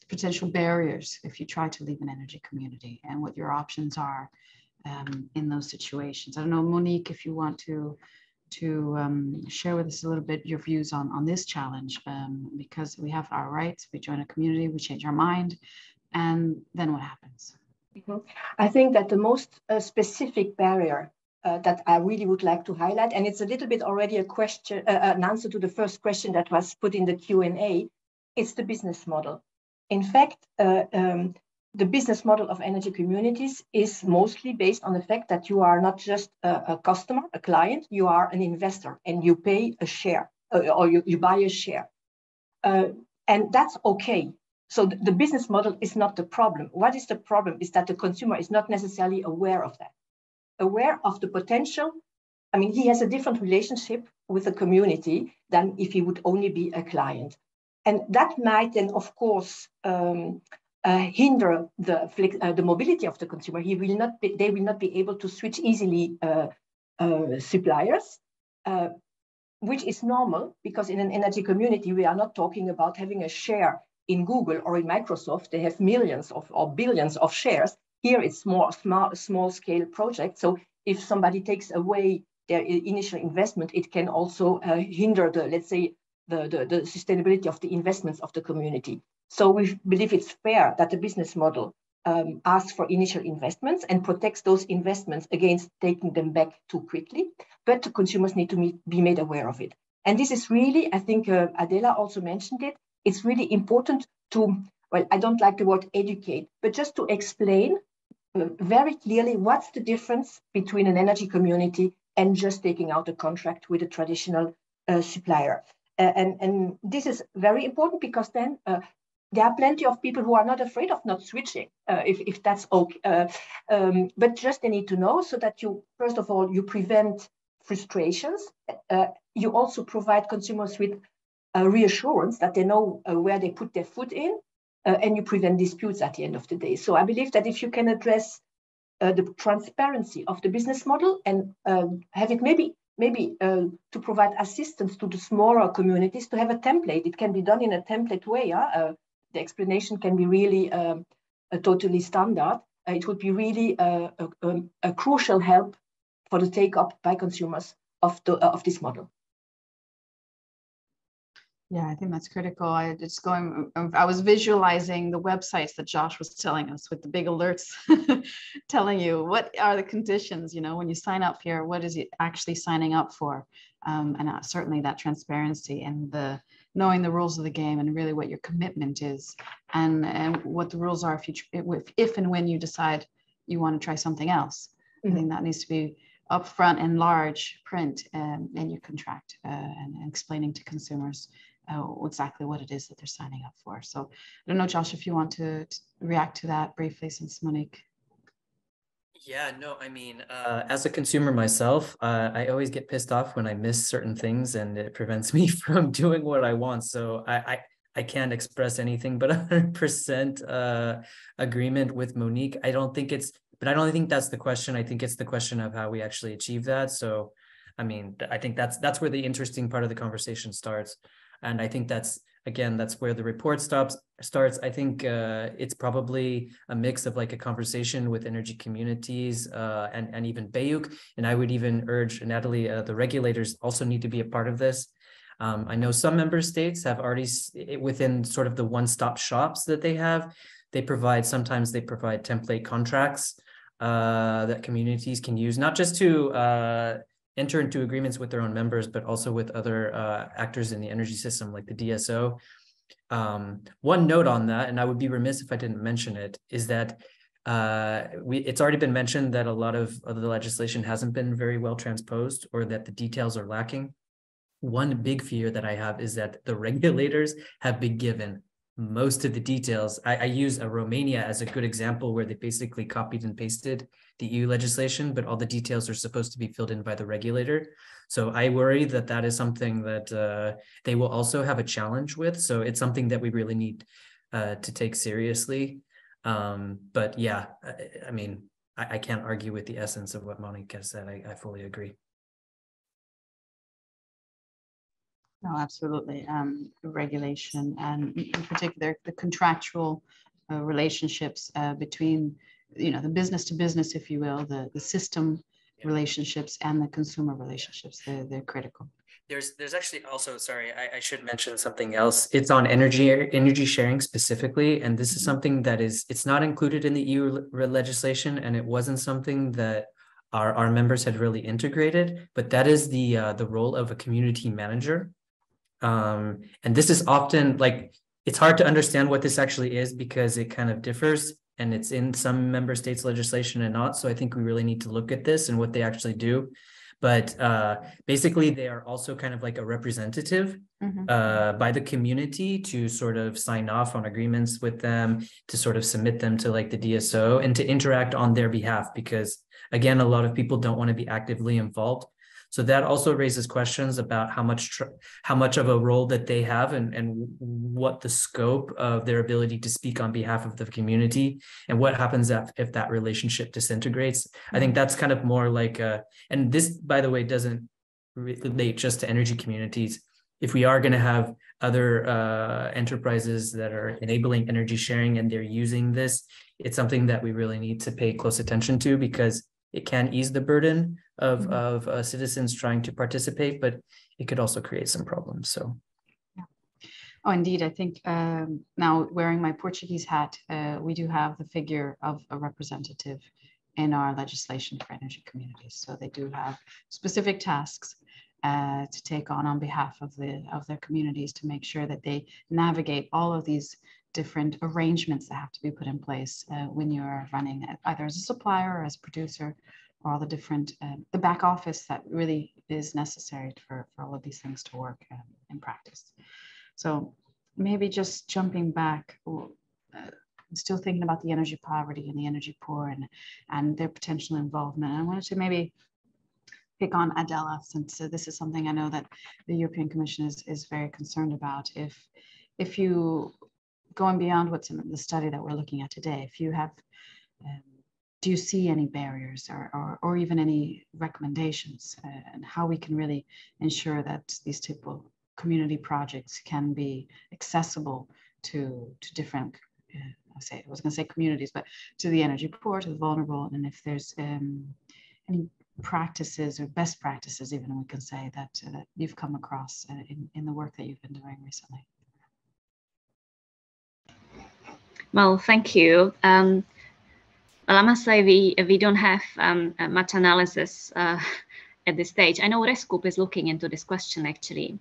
potential barriers if you try to leave an energy community and what your options are um, in those situations. I don't know, Monique, if you want to to um, share with us a little bit your views on, on this challenge, um, because we have our rights, we join a community, we change our mind, and then what happens? Mm -hmm. I think that the most uh, specific barrier uh, that I really would like to highlight, and it's a little bit already a question, uh, an answer to the first question that was put in the Q&A, it's the business model. In fact, uh, um, the business model of energy communities is mostly based on the fact that you are not just a, a customer, a client, you are an investor and you pay a share uh, or you, you buy a share. Uh, and that's okay. So the business model is not the problem. What is the problem is that the consumer is not necessarily aware of that, aware of the potential. I mean, he has a different relationship with the community than if he would only be a client. And that might then, of course, um, uh, hinder the, uh, the mobility of the consumer. He will not be, they will not be able to switch easily uh, uh suppliers, uh, which is normal because in an energy community, we are not talking about having a share in Google or in Microsoft. They have millions of or billions of shares. Here it's more small, small scale project. So if somebody takes away their initial investment, it can also uh, hinder the, let's say, the, the, the sustainability of the investments of the community. So we believe it's fair that the business model um, asks for initial investments and protects those investments against taking them back too quickly. But the consumers need to meet, be made aware of it. And this is really, I think uh, Adela also mentioned it, it's really important to, well, I don't like the word educate, but just to explain very clearly what's the difference between an energy community and just taking out a contract with a traditional uh, supplier. Uh, and, and this is very important because then uh, there are plenty of people who are not afraid of not switching, uh, if, if that's okay. Uh, um, but just they need to know so that you, first of all, you prevent frustrations. Uh, you also provide consumers with reassurance that they know uh, where they put their foot in, uh, and you prevent disputes at the end of the day. So I believe that if you can address uh, the transparency of the business model and um, have it maybe maybe uh, to provide assistance to the smaller communities to have a template. It can be done in a template way. Uh, the explanation can be really um, a totally standard. Uh, it would be really a, a, um, a, crucial help for the take up by consumers of, the, uh, of this model. Yeah, I think that's critical. I just going, um, I was visualizing the websites that Josh was telling us with the big alerts telling you what are the conditions, you know, when you sign up here, what is it actually signing up for? Um, and uh, certainly that transparency and the knowing the rules of the game and really what your commitment is and, and what the rules are if you if, if and when you decide you want to try something else. Mm-hmm. I think that needs to be upfront and large print um, in your contract uh, and, and, explaining to consumers uh, exactly what it is that they're signing up for. So I don't know, Josh, if you want to, to react to that briefly since Monique yeah, no, I mean, uh, as a consumer myself, uh, I always get pissed off when I miss certain things and it prevents me from doing what I want. So I, I, I can't express anything but 100% uh, agreement with Monique. I don't think it's, but I don't think that's the question. I think it's the question of how we actually achieve that. So, I mean, I think that's that's where the interesting part of the conversation starts, and I think that's again that's where the report stops starts i think uh, it's probably a mix of like a conversation with energy communities uh, and, and even BEUC. And I would even urge Natalie, uh, the regulators also need to be a part of this. Um, I know some member states have already within sort of the one-stop shops that they have, they provide, sometimes they provide template contracts uh, that communities can use, not just to uh, enter into agreements with their own members, but also with other uh, actors in the energy system, like the DSO. Um, one note on that, and I would be remiss if I didn't mention it, is that uh, we it's already been mentioned that a lot of, of the legislation hasn't been very well transposed or that the details are lacking. One big fear that I have is that the regulators have been given most of the details. I, I use Romania as a good example where they basically copied and pasted the EU legislation, but all the details are supposed to be filled in by the regulator. So I worry that that is something that uh, they will also have a challenge with. So it's something that we really need uh, to take seriously. Um, but yeah, I, I mean, I, I, can't argue with the essence of what Monica said. I, I fully agree. No, absolutely. Um, regulation and in particular the contractual uh, relationships uh, between, you know, the business to business, if you will, the, the system relationships and the consumer relationships. They're, they're critical. There's there's actually also sorry I, I should mention something else. It's on energy energy sharing specifically, and this is mm-hmm. something that is it's not included in the EU legislation, and it wasn't something that our, our members had really integrated. But that is the uh, the role of a community manager, um, and this is often like it's hard to understand what this actually is because it kind of differs and it's in some member states legislation and not so i think we really need to look at this and what they actually do but uh, basically they are also kind of like a representative mm-hmm. uh, by the community to sort of sign off on agreements with them to sort of submit them to like the dso and to interact on their behalf because again a lot of people don't want to be actively involved so that also raises questions about how much tr- how much of a role that they have and, and what the scope of their ability to speak on behalf of the community and what happens if, if that relationship disintegrates. I think that's kind of more like a, and this, by the way, doesn't relate just to energy communities. If we are going to have other uh, enterprises that are enabling energy sharing and they're using this, it's something that we really need to pay close attention to because it can ease the burden of mm-hmm. of uh, citizens trying to participate, but it could also create some problems. So. Yeah. Oh, indeed. I think um, now wearing my Portuguese hat, uh, we do have the figure of a representative in our legislation for energy communities. So they do have specific tasks uh, to take on on behalf of the of their communities to make sure that they navigate all of these different arrangements that have to be put in place uh, when you're running either as a supplier or as a producer all the different uh, the back office that really is necessary for, for all of these things to work um, in practice. So maybe just jumping back uh, still thinking about the energy poverty and the energy poor and and their potential involvement i wanted to maybe pick on adela since uh, this is something i know that the european commission is, is very concerned about. If if you going beyond what's in the study that we're looking at today, if you have, um, do you see any barriers or, or, or even any recommendations uh, and how we can really ensure that these type of community projects can be accessible to, to different, uh, I say, I was going to say communities, but to the energy poor, to the vulnerable, and if there's um, any practices or best practices, even we can say that, uh, that you've come across uh, in, in the work that you've been doing recently. Well, thank you. Um, well, I must say we we don't have um, uh, much analysis uh, at this stage. I know REScoop is looking into this question actually,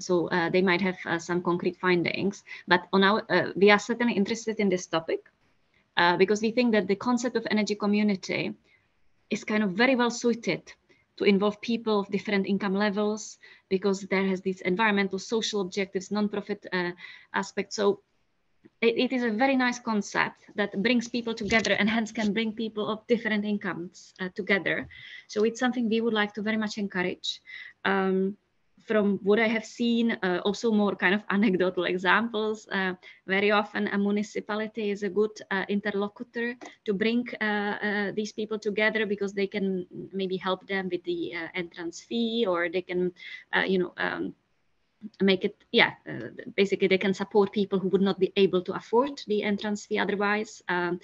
so uh, they might have uh, some concrete findings. But on our, uh, we are certainly interested in this topic uh, because we think that the concept of energy community is kind of very well suited to involve people of different income levels because there has these environmental, social objectives, non-profit aspects. So it, it is a very nice concept that brings people together and hence can bring people of different incomes uh, together. So it's something we would like to very much encourage. Um, from what I have seen, uh, also more kind of anecdotal examples, uh, very often a municipality is a good uh, interlocutor to bring uh, uh, these people together because they can maybe help them with the entrance fee or they can, you know, um, make it yeah uh, basically they can support people who would not be able to afford the entrance fee otherwise um,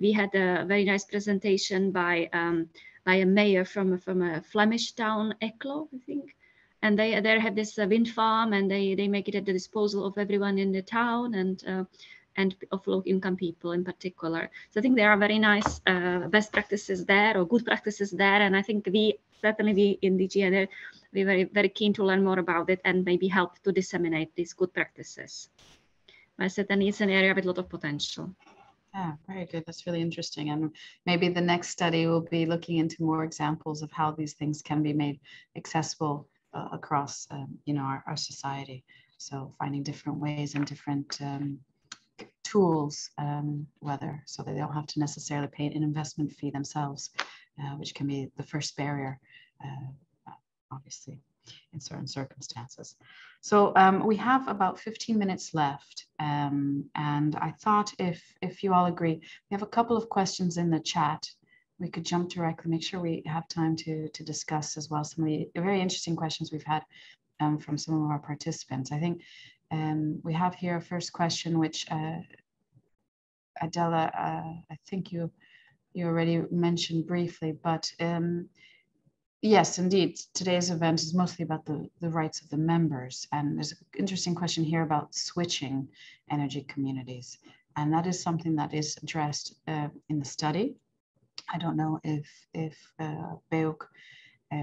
we had a very nice presentation by um, by a mayor from from a flemish town Eeklo i think and they they have this uh, wind farm and they they make it at the disposal of everyone in the town and uh, and of low income people in particular. So I think there are very nice uh, best practices there or good practices there. And I think we certainly we in DG we're very, very keen to learn more about it and maybe help to disseminate these good practices. But certainly it's an area with a lot of potential. Yeah, very good. That's really interesting. And maybe the next study will be looking into more examples of how these things can be made accessible uh, across, um, you know, our, our society. So finding different ways and different um, tools, um, whether so they don't have to necessarily pay an investment fee themselves, which can be the first barrier uh, obviously, in certain circumstances. So um, we have about 15 minutes left. Um, and I thought if, if you all agree, we have a couple of questions in the chat. We could jump directly, make sure we have time to, to discuss as well some of the very interesting questions we've had um, from some of our participants. I think um, we have here a first question, which uh, Adela, uh, I think you you already mentioned briefly, but um, yes, indeed, today's event is mostly about the, the rights of the members. And there's an interesting question here about switching energy communities. And that is something that is addressed uh, in the study. I don't know if, if uh, uh,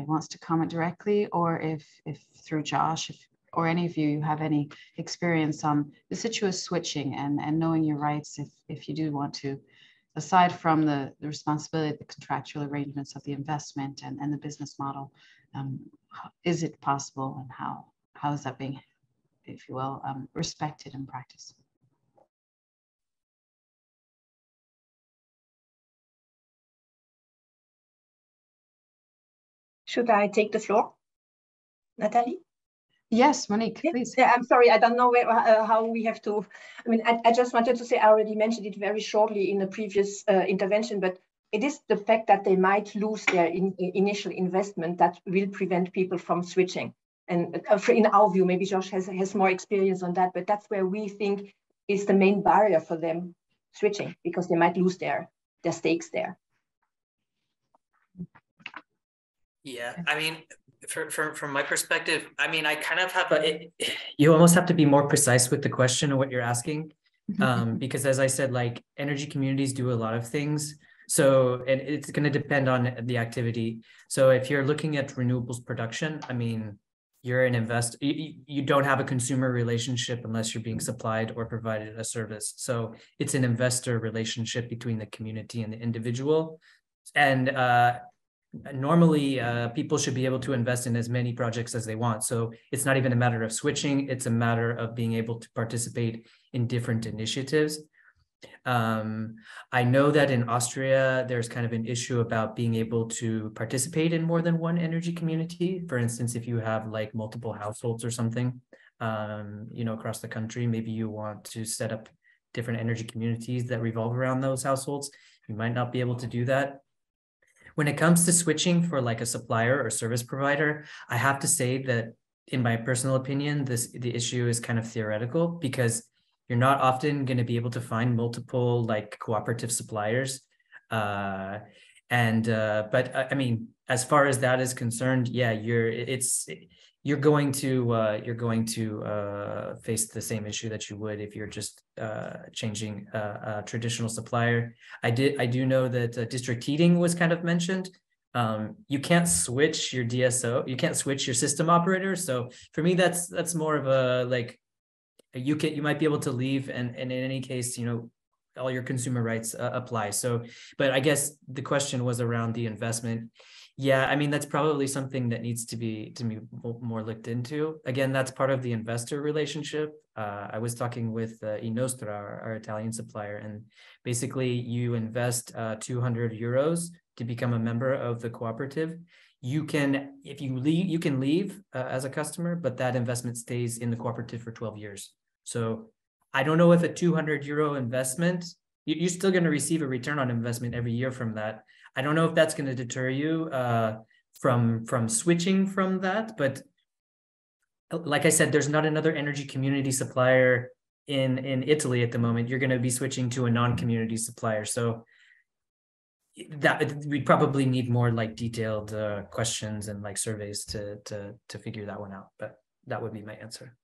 wants to comment directly or if, if through Josh, if, or any of you, you have any experience on the situ switching and, and knowing your rights if, if you do want to aside from the, the responsibility, the contractual arrangements of the investment and, and the business model, um, is it possible and how, how is that being, if you will, um, respected in practice? Should I take the floor, Natalie? Yes, Monique, yeah, please. Yeah, I'm sorry. I don't know where, uh, how we have to. I mean, I, I, just wanted to say I already mentioned it very shortly in the previous uh, intervention, but it is the fact that they might lose their in, initial investment that will prevent people from switching. And uh, in our view, maybe Josh has, has more experience on that, but that's where we think is the main barrier for them switching because they might lose their, their stakes there. Yeah, I mean, from, from, from my perspective, I mean, I kind of have a, it, you almost have to be more precise with the question of what you're asking. Mm-hmm. Um, because as I said, like energy communities do a lot of things. So, and it's going to depend on the activity. So if you're looking at renewables production, I mean, you're an investor, you, you don't have a consumer relationship unless you're being supplied or provided a service. So it's an investor relationship between the community and the individual. And uh, normally uh, people should be able to invest in as many projects as they want. So it's not even a matter of switching, it's a matter of being able to participate in different initiatives. Um, I know that in Austria, there's kind of an issue about being able to participate in more than one energy community. For instance, if you have like multiple households or something, um, you know, across the country, maybe you want to set up different energy communities that revolve around those households. You might not be able to do that when it comes to switching for like a supplier or service provider, I have to say that in my personal opinion, this the issue is kind of theoretical because you're not often going to be able to find multiple like cooperative suppliers. Uh, and uh, but I mean, as far as that is concerned, yeah, you're it's you're going to uh, you're going to uh, face the same issue that you would if you're just uh, changing a, a, traditional supplier. I did I do know that uh, district heating was kind of mentioned. Um, you can't switch your DSO, you can't switch your system operator. So for me, that's that's more of a like you can you might be able to leave, and and in any case, you know all your consumer rights uh, apply. So, but I guess the question was around the investment yeah, I mean that's probably something that needs to be to be more looked into. Again, that's part of the investor relationship. Uh, I was talking with uh, ènostra, our, our, Italian supplier, and basically you invest uh, 200 euros to become a member of the cooperative. You can, if you leave, you can leave uh, as a customer, but that investment stays in the cooperative for 12 years. So I don't know if a 200 euro investment, you're still going to receive a return on investment every year from that I don't know if that's going to deter you uh, from from switching from that, but like I said, there's not another energy community supplier in in Italy at the moment. You're going to be switching to a non-community supplier, so that we'd probably need more like detailed uh, questions and like surveys to to to figure that one out. But that would be my answer.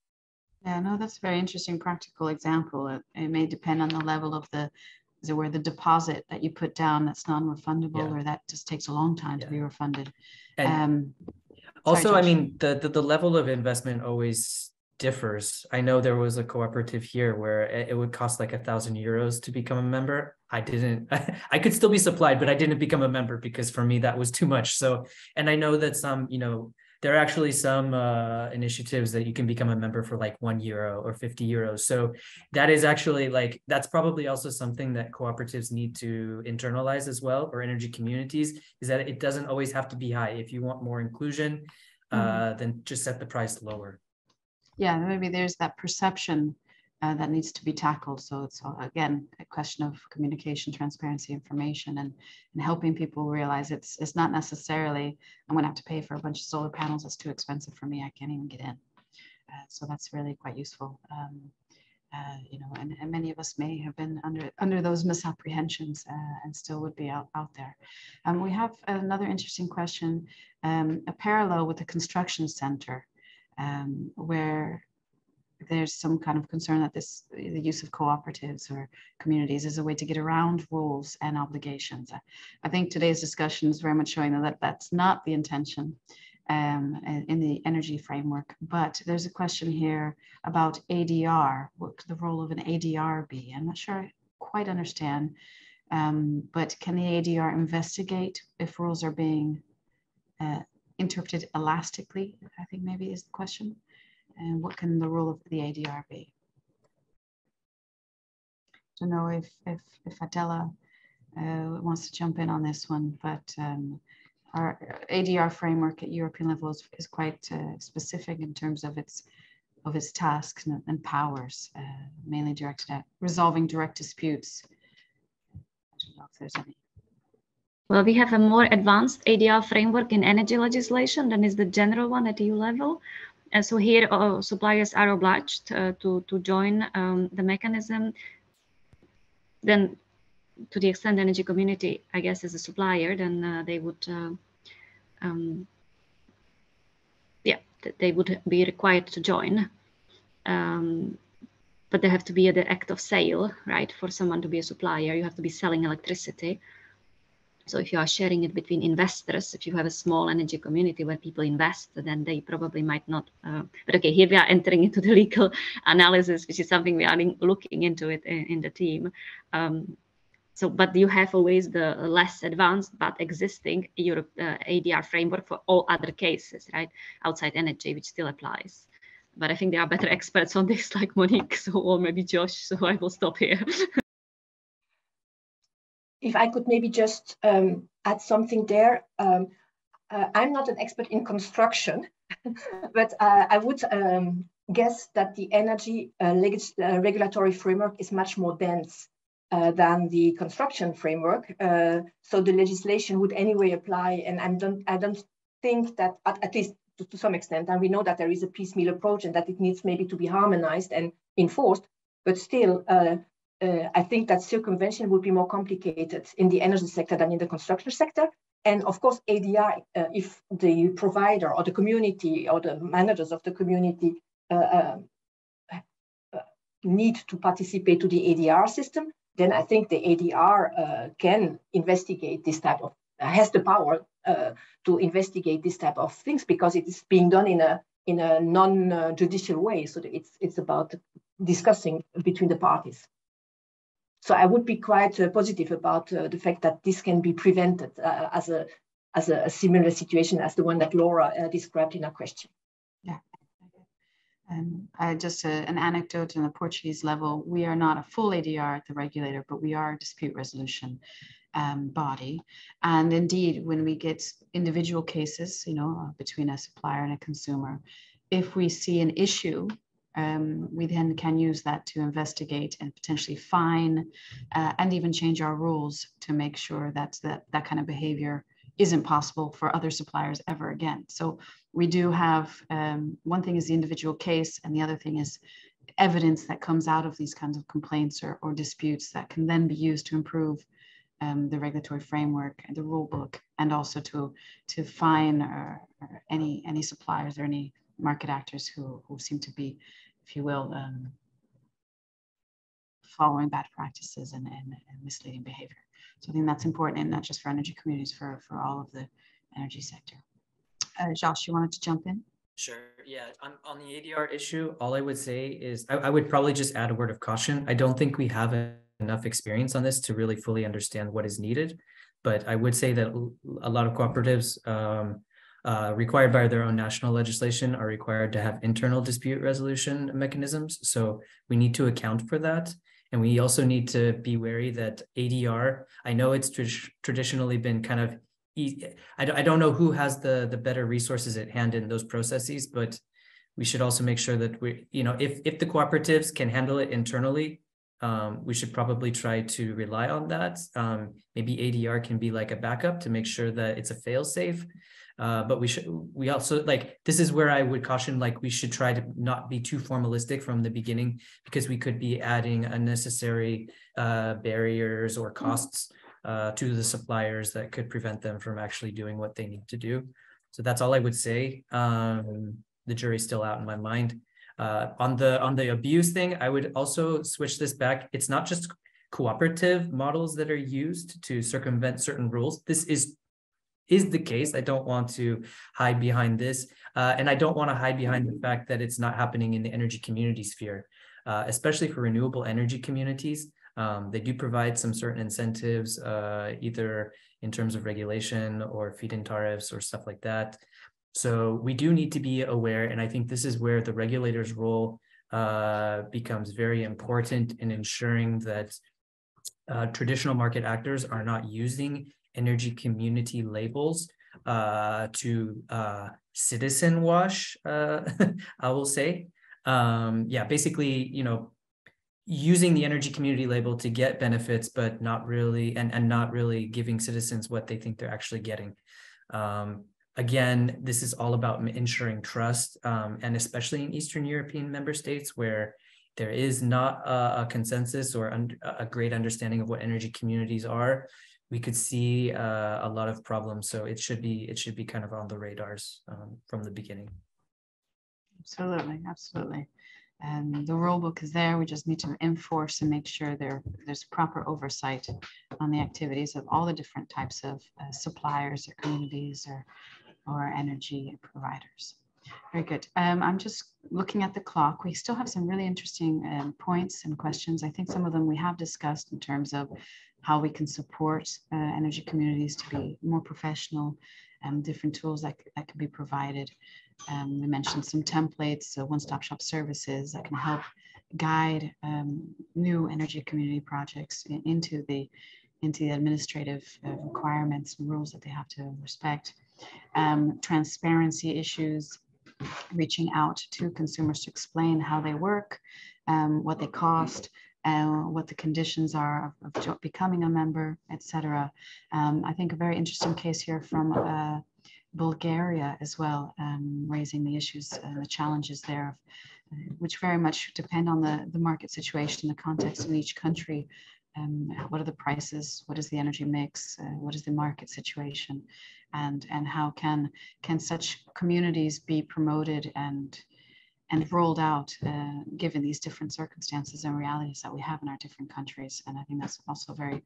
Yeah, no, that's a very interesting practical example. It, it may depend on the level of the is it where the deposit that you put down that's non-refundable yeah. or that just takes a long time yeah. to be refunded and um, also i mean the, the, the level of investment always differs. I know there was a cooperative here where it, it would cost like a thousand euros to become a member. I didn't i could still be supplied but i didn't become a member because for me that was too much. So and i know that some you know there are actually some uh, initiatives that you can become a member for like one euro or 50 euros. So that is actually like, that's probably also something that cooperatives need to internalize as well, or energy communities, is that it doesn't always have to be high. If you want more inclusion, uh, mm-hmm. then just set the price lower. Yeah, maybe there's that perception uh, that needs to be tackled. So it's uh, again a question of communication, transparency, information, and and helping people realize it's it's not necessarily I'm going to have to pay for a bunch of solar panels. It's too expensive for me. I can't even get in. Uh, so that's really quite useful. Um, uh, you know, and, and, many of us may have been under under those misapprehensions uh, and still would be out, out there. Um, we have another interesting question, um, a parallel with the construction center, um, where there's some kind of concern that this the use of cooperatives or communities is a way to get around rules and obligations. I think today's discussion is very much showing that that's not the intention um, in the energy framework. But there's a question here about ADR. What could the role of an ADR be? I'm not sure I quite understand. Um, but can the ADR investigate if rules are being uh, interpreted elastically? I think maybe is the question. And what can the role of the ADR be? I don't know if if, if Adela uh, wants to jump in on this one, but um, our ADR framework at European level is, is quite uh, specific in terms of its of its tasks and, and powers, uh, mainly directed at resolving direct disputes. Well, we have a more advanced ADR framework in energy legislation than is the general one at EU level. And so here, uh, suppliers are obliged uh, to, to join um, the mechanism. Then to the extent energy community, I guess, is a supplier, then uh, they would, uh, um, yeah, they would be required to join. Um, but there have to be the act of sale, right? For someone to be a supplier, you have to be selling electricity. So if you are sharing it between investors, if you have a small energy community where people invest, then they probably might not. Uh, but okay, here we are entering into the legal analysis, which is something we are looking into it in, in the team. Um, so, but you have always the less advanced but existing Europe uh, ADR framework for all other cases, right? Outside energy, which still applies. But I think there are better experts on this, like Monique, so or maybe Josh. So I will stop here. if I could maybe just um, add something there. Um, uh, I'm not an expert in construction, but uh, I would um, guess that the energy uh, uh regulatory framework is much more dense uh, than the construction framework. Uh, so the legislation would anyway apply, and I don't, I don't think that, at, at least to, to, some extent, and we know that there is a piecemeal approach and that it needs maybe to be harmonized and enforced, but still, uh, uh I think that circumvention would be more complicated in the energy sector than in the construction sector. And of course, ADR, uh, if the provider or the community or the managers of the community uh, need to participate to the ADR system, then I think the ADR uh, can investigate this type of has the power uh, to investigate this type of things because it is being done in a in a non-judicial way. So it's it's about discussing between the parties. So I would be quite uh, positive about uh, the fact that this can be prevented uh, as a as a, a, similar situation as the one that Laura uh, described in her question. Yeah. And uh, just a, an anecdote on the Portuguese level, we are not a full ADR at the regulator, but we are a dispute resolution um, body. And indeed, when we get individual cases, you know, between a supplier and a consumer, if we see an issue, um, we then can use that to investigate and potentially fine uh, and even change our rules to make sure that that, that kind of behavior isn't possible for other suppliers ever again. So we do have um, one thing is the individual case, and the other thing is evidence that comes out of these kinds of complaints or, or disputes that can then be used to improve um, the regulatory framework and the rule book, and also to to fine or, or any any suppliers or any market actors who who seem to be, if you will, um, following bad practices and, and, and misleading behavior. So I think that's important, and not just for energy communities, for, for all of the energy sector. Uh, Josh, you wanted to jump in? Sure. Yeah. On, on the ADR issue, all I would say is I, I would probably just add a word of caution. I don't think we have enough experience on this to really fully understand what is needed. But I would say that a lot of cooperatives um, uh, required by their own national legislation are required to have internal dispute resolution mechanisms. So we need to account for that. And we also need to be wary that ADR, I know it's tr traditionally been kind of, I, I don't know who has the, the better resources at hand in those processes, but we should also make sure that we, you know, if if the cooperatives can handle it internally, um, we should probably try to rely on that. Um, maybe ADR can be like a backup to make sure that it's a fail safe. Uh, but we should we also like this is where I would caution like we should try to not be too formalistic from the beginning because we could be adding unnecessary uh, barriers or costs uh, to the suppliers that could prevent them from actually doing what they need to do. So that's all I would say. Um, the jury's still out in my mind. Uh, on the on the abuse thing, I would also switch this back. It's not just cooperative models that are used to circumvent certain rules. This is is the case. I don't want to hide behind this. Uh, and I don't want to hide behind the fact that it's not happening in the energy community sphere, uh, especially for renewable energy communities. Um, they do provide some certain incentives, uh, either in terms of regulation or feed-in tariffs or stuff like that. So we do need to be aware, and I think this is where the regulator's role uh, becomes very important in ensuring that uh, traditional market actors are not using energy community labels uh, to uh, citizen wash, uh, I will say. Um, yeah, basically, you know, using the energy community label to get benefits, but not really, and, and not really giving citizens what they think they're actually getting. Um, again, this is all about ensuring trust, um, and especially in Eastern European member states where there is not a, a consensus or a great understanding of what energy communities are we could see uh, a lot of problems. So it should be it should be kind of on the radars um, from the beginning. Absolutely, absolutely. And the rule book is there. We just need to enforce and make sure there there's proper oversight on the activities of all the different types of uh, suppliers or communities or or energy providers. Very good. Um, I'm just looking at the clock. We still have some really interesting um, points and questions. I think some of them we have discussed in terms of how we can support uh, energy communities to be more professional, um, different tools that, that can be provided. Um, we mentioned some templates, so one-stop shop services that can help guide um, new energy community projects in, into the into the administrative uh, requirements and rules that they have to respect. Um, transparency issues, reaching out to consumers to explain how they work, um, what they cost, uh, what the conditions are of, of becoming a member, etc. Um, I think a very interesting case here from uh, Bulgaria as well, um, raising the issues and uh, the challenges there, uh, which very much depend on the, the market situation, the context in each country. Um, what are the prices? What is the energy mix? Uh, what is the market situation? And, and how can, can such communities be promoted and and rolled out uh, given these different circumstances and realities that we have in our different countries. And I think that's also very,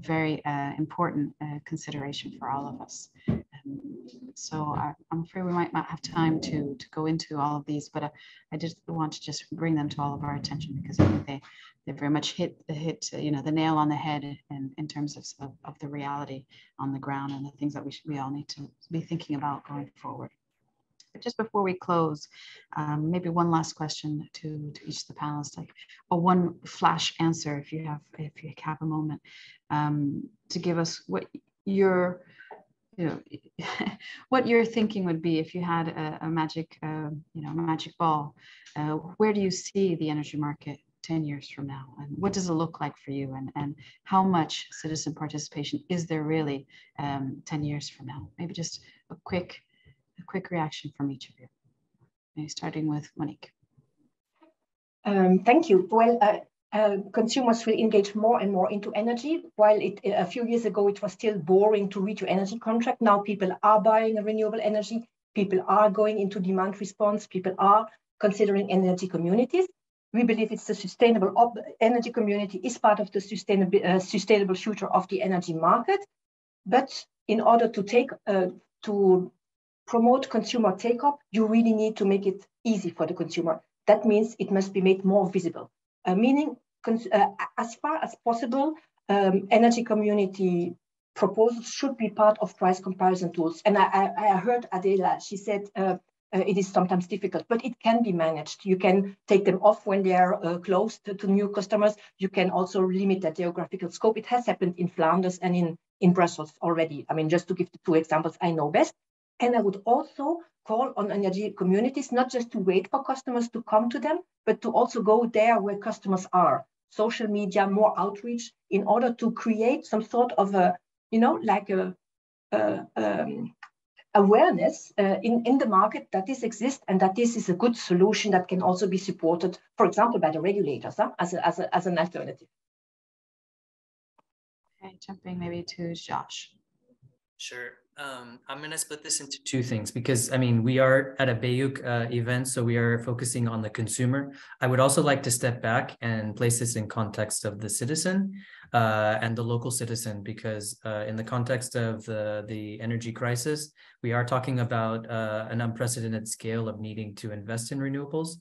very uh, important uh, consideration for all of us. Um, so I, am afraid we might not have time to, to go into all of these, but I, I just want to just bring them to all of our attention because I think they, they very much hit the hit, you know, the nail on the head in, in terms of, of, of the reality on the ground and the things that we, should, we all need to be thinking about going forward just before we close, um, maybe one last question to, to each of the panelists, like, or one flash answer if you have if you have a moment um, to give us what your you know what your thinking would be if you had a, a magic uh, you know magic ball. Uh, where do you see the energy market 10 years from now? And what does it look like for you? And, and how much citizen participation is there really um, 10 years from now? Maybe just a quick a quick reaction from each of you. Maybe starting with Monique. Um, thank you. Well, uh, uh, consumers will engage more and more into energy. While it, a few years ago it was still boring to read your energy contract, now people are buying renewable energy. People are going into demand response. People are considering energy communities. We believe it's the sustainable energy community is part of the sustainable, uh, sustainable future of the energy market. But in order to take uh, to promote consumer take-up, you really need to make it easy for the consumer. That means it must be made more visible, uh, meaning uh, as far as possible, um, energy community proposals should be part of price comparison tools. And I, I, I heard Adela, she said uh, uh, it is sometimes difficult, but it can be managed. You can take them off when they are uh, closed to, to, new customers. You can also limit the geographical scope. It has happened in Flanders and in, in Brussels already. I mean, just to give the two examples I know best. And I would also call on energy communities not just to wait for customers to come to them, but to also go there where customers are. Social media, more outreach, in order to create some sort of a, you know, like a, a um, awareness uh, in, in the market that this exists and that this is a good solution that can also be supported, for example, by the regulators huh, as, a, as, a, as an alternative. Okay, jumping maybe to Josh. Sure. Um, I'm going to split this into two things because I mean, we are at a BEUC uh, event, so we are focusing on the consumer. I would also like to step back and place this in context of the citizen uh, and the local citizen, because uh, in the context of the, the energy crisis, we are talking about uh, an unprecedented scale of needing to invest in renewables.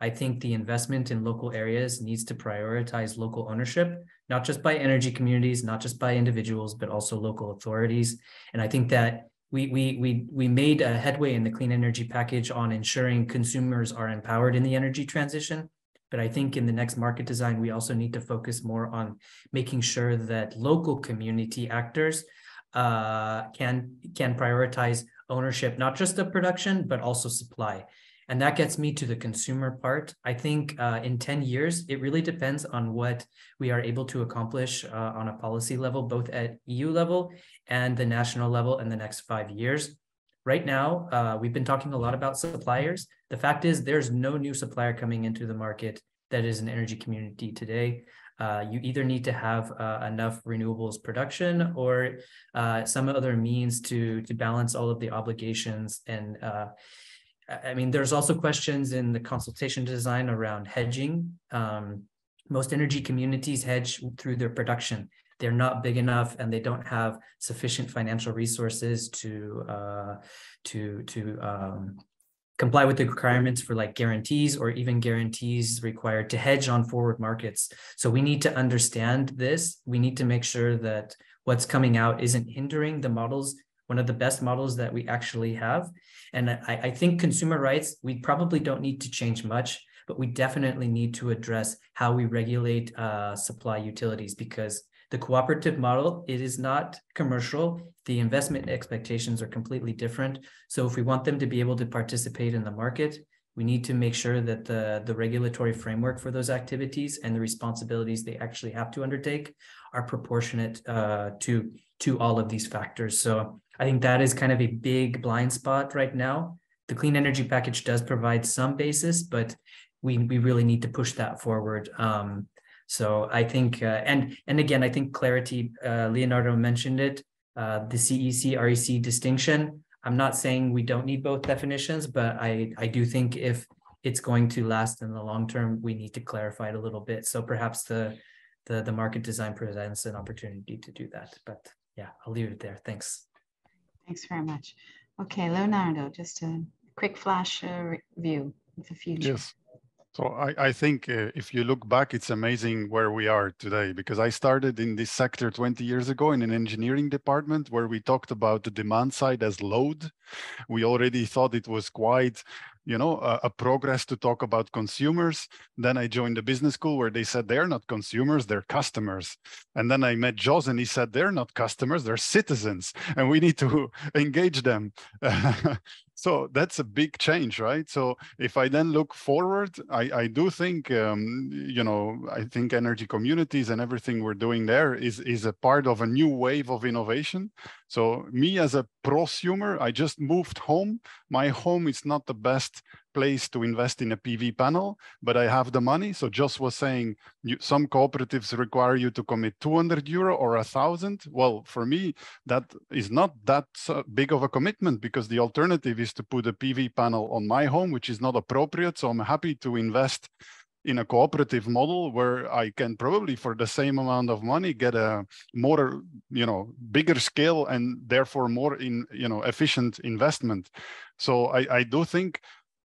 I think the investment in local areas needs to prioritize local ownership, not just by energy communities, not just by individuals, but also local authorities. And I think that we we we we made a headway in the clean energy package on ensuring consumers are empowered in the energy transition. But I think in the next market design, we also need to focus more on making sure that local community actors uh, can can prioritize ownership, not just of production, but also supply. And that gets me to the consumer part. I think uh, in 10 years, it really depends on what we are able to accomplish uh, on a policy level, both at EU level and the national level in the next five years. Right now, uh, we've been talking a lot about suppliers. The fact is, there's no new supplier coming into the market that is an energy community today. Uh, you either need to have uh, enough renewables production or uh, some other means to to balance all of the obligations and uh, I mean, there's also questions in the consultation design around hedging. Um, most energy communities hedge through their production. They're not big enough, and they don't have sufficient financial resources to uh, to to um, comply with the requirements for like guarantees or even guarantees required to hedge on forward markets. So we need to understand this. We need to make sure that what's coming out isn't hindering the models one of the best models that we actually have. And I, I think consumer rights, we probably don't need to change much, but we definitely need to address how we regulate uh, supply utilities because the cooperative model, it is not commercial. The investment expectations are completely different. So if we want them to be able to participate in the market, we need to make sure that the, the regulatory framework for those activities and the responsibilities they actually have to undertake are proportionate uh, to, to all of these factors. So I think that is kind of a big blind spot right now. The clean energy package does provide some basis, but we we really need to push that forward. Um, so I think, uh, and and again, I think clarity. Uh, Leonardo mentioned it. Uh, the CEC REC distinction. I'm not saying we don't need both definitions, but I I do think if it's going to last in the long term, we need to clarify it a little bit. So perhaps the the the market design presents an opportunity to do that. But yeah, I'll leave it there. Thanks. Thanks very much. Okay, Leonardo, just a quick flash uh, view of the future. Yes. So I, I think uh, if you look back, it's amazing where we are today because I started in this sector 20 years ago in an engineering department where we talked about the demand side as load. We already thought it was quite you know, a, a, progress to talk about consumers. Then I joined the business school where they said they're not consumers, they're customers. And then I met Jos and he said they're not customers, they're citizens, and we need to engage them. so that's a big change right? So if i then look forward i i do think um, you know i think energy communities and everything we're doing there is is a part of a new wave of innovation. So me as a prosumer i just moved home. My home is not the best place to invest in a PV panel, but I have the money. So Jos was saying you, some cooperatives require you to commit 200 euro or a thousand. Well, for me, that is not that big of a commitment because the alternative is to put a PV panel on my home, which is not appropriate. So I'm happy to invest in a cooperative model where I can probably for the same amount of money get a more, you know, bigger scale and therefore more in, you know, efficient investment. So I, I do think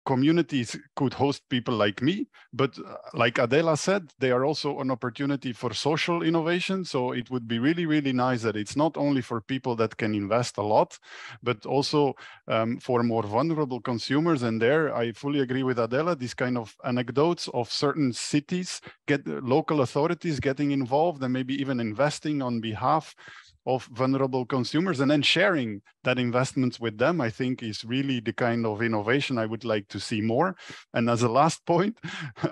communities could host people like me, but uh, like Adela said, they are also an opportunity for social innovation. So it would be really, really nice that it's not only for people that can invest a lot, but also um, for more vulnerable consumers. And there, I fully agree with Adela, these kind of anecdotes of certain cities, get local authorities getting involved and maybe even investing on behalf of vulnerable consumers and then sharing that investments with them, I think is really the kind of innovation I would like to see more. And as a last point,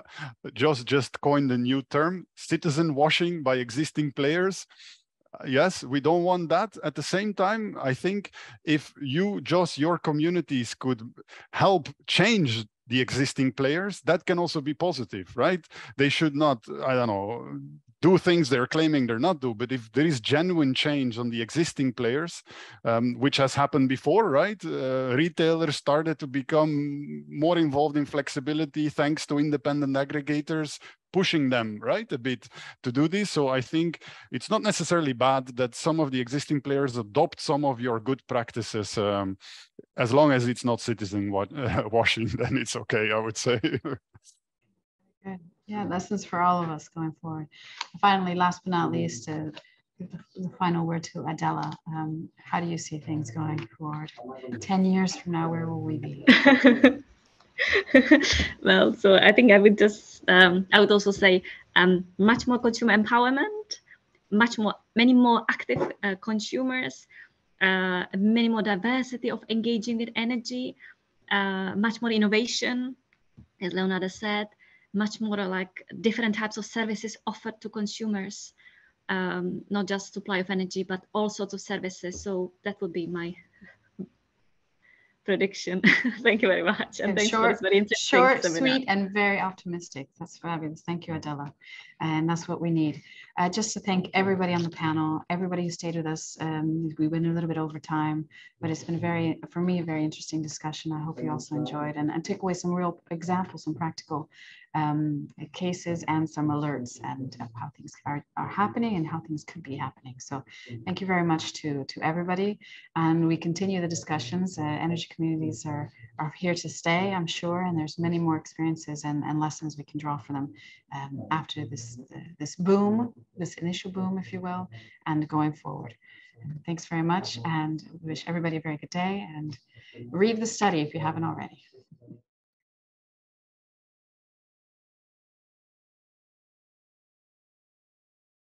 Joss just coined a new term, citizen washing by existing players. Yes we don't want that. At the same time i think if you just your communities could help change the existing players that can also be positive right? They should not i don't know do things they're claiming they're not do but if there is genuine change on the existing players um, which has happened before right? Uh, retailers started to become more involved in flexibility thanks to independent aggregators pushing them right a bit to do this. So i think it's not necessarily bad that some of the existing players adopt some of your good practices um, as long as it's not citizen wa uh, washing then it's okay i would say. Good yeah lessons for all of us going forward finally last but not least uh, the final word to Adela. Um, how do you see things going forward? 10 years from now, where will we be? well, so I think I would just, um, I would also say um, much more consumer empowerment, much more, many more active uh, consumers, uh, many more diversity of engaging with energy, uh, much more innovation, as Leonardo said, much more like different types of services offered to consumers, um, not just supply of energy, but all sorts of services. So that would be my prediction. Thank you very much. And, and thanks short, for this very interesting Short, seminar. sweet, and very optimistic. That's fabulous. Thank you, Adela. And that's what we need. Uh, just to thank everybody on the panel, everybody who stayed with us. Um, we went a little bit over time, but it's been very, for me, a very interesting discussion. I hope you also enjoyed and, and took away some real examples, some practical um, cases and some alerts and how things are, are happening and how things could be happening. So thank you very much to, to everybody. And we continue the discussions. Uh, energy communities are, are here to stay, I'm sure, and there's many more experiences and, and lessons we can draw from them um, after this, this boom, this initial boom, if you will, and going forward. Thanks very much and wish everybody a very good day and read the study if you haven't already.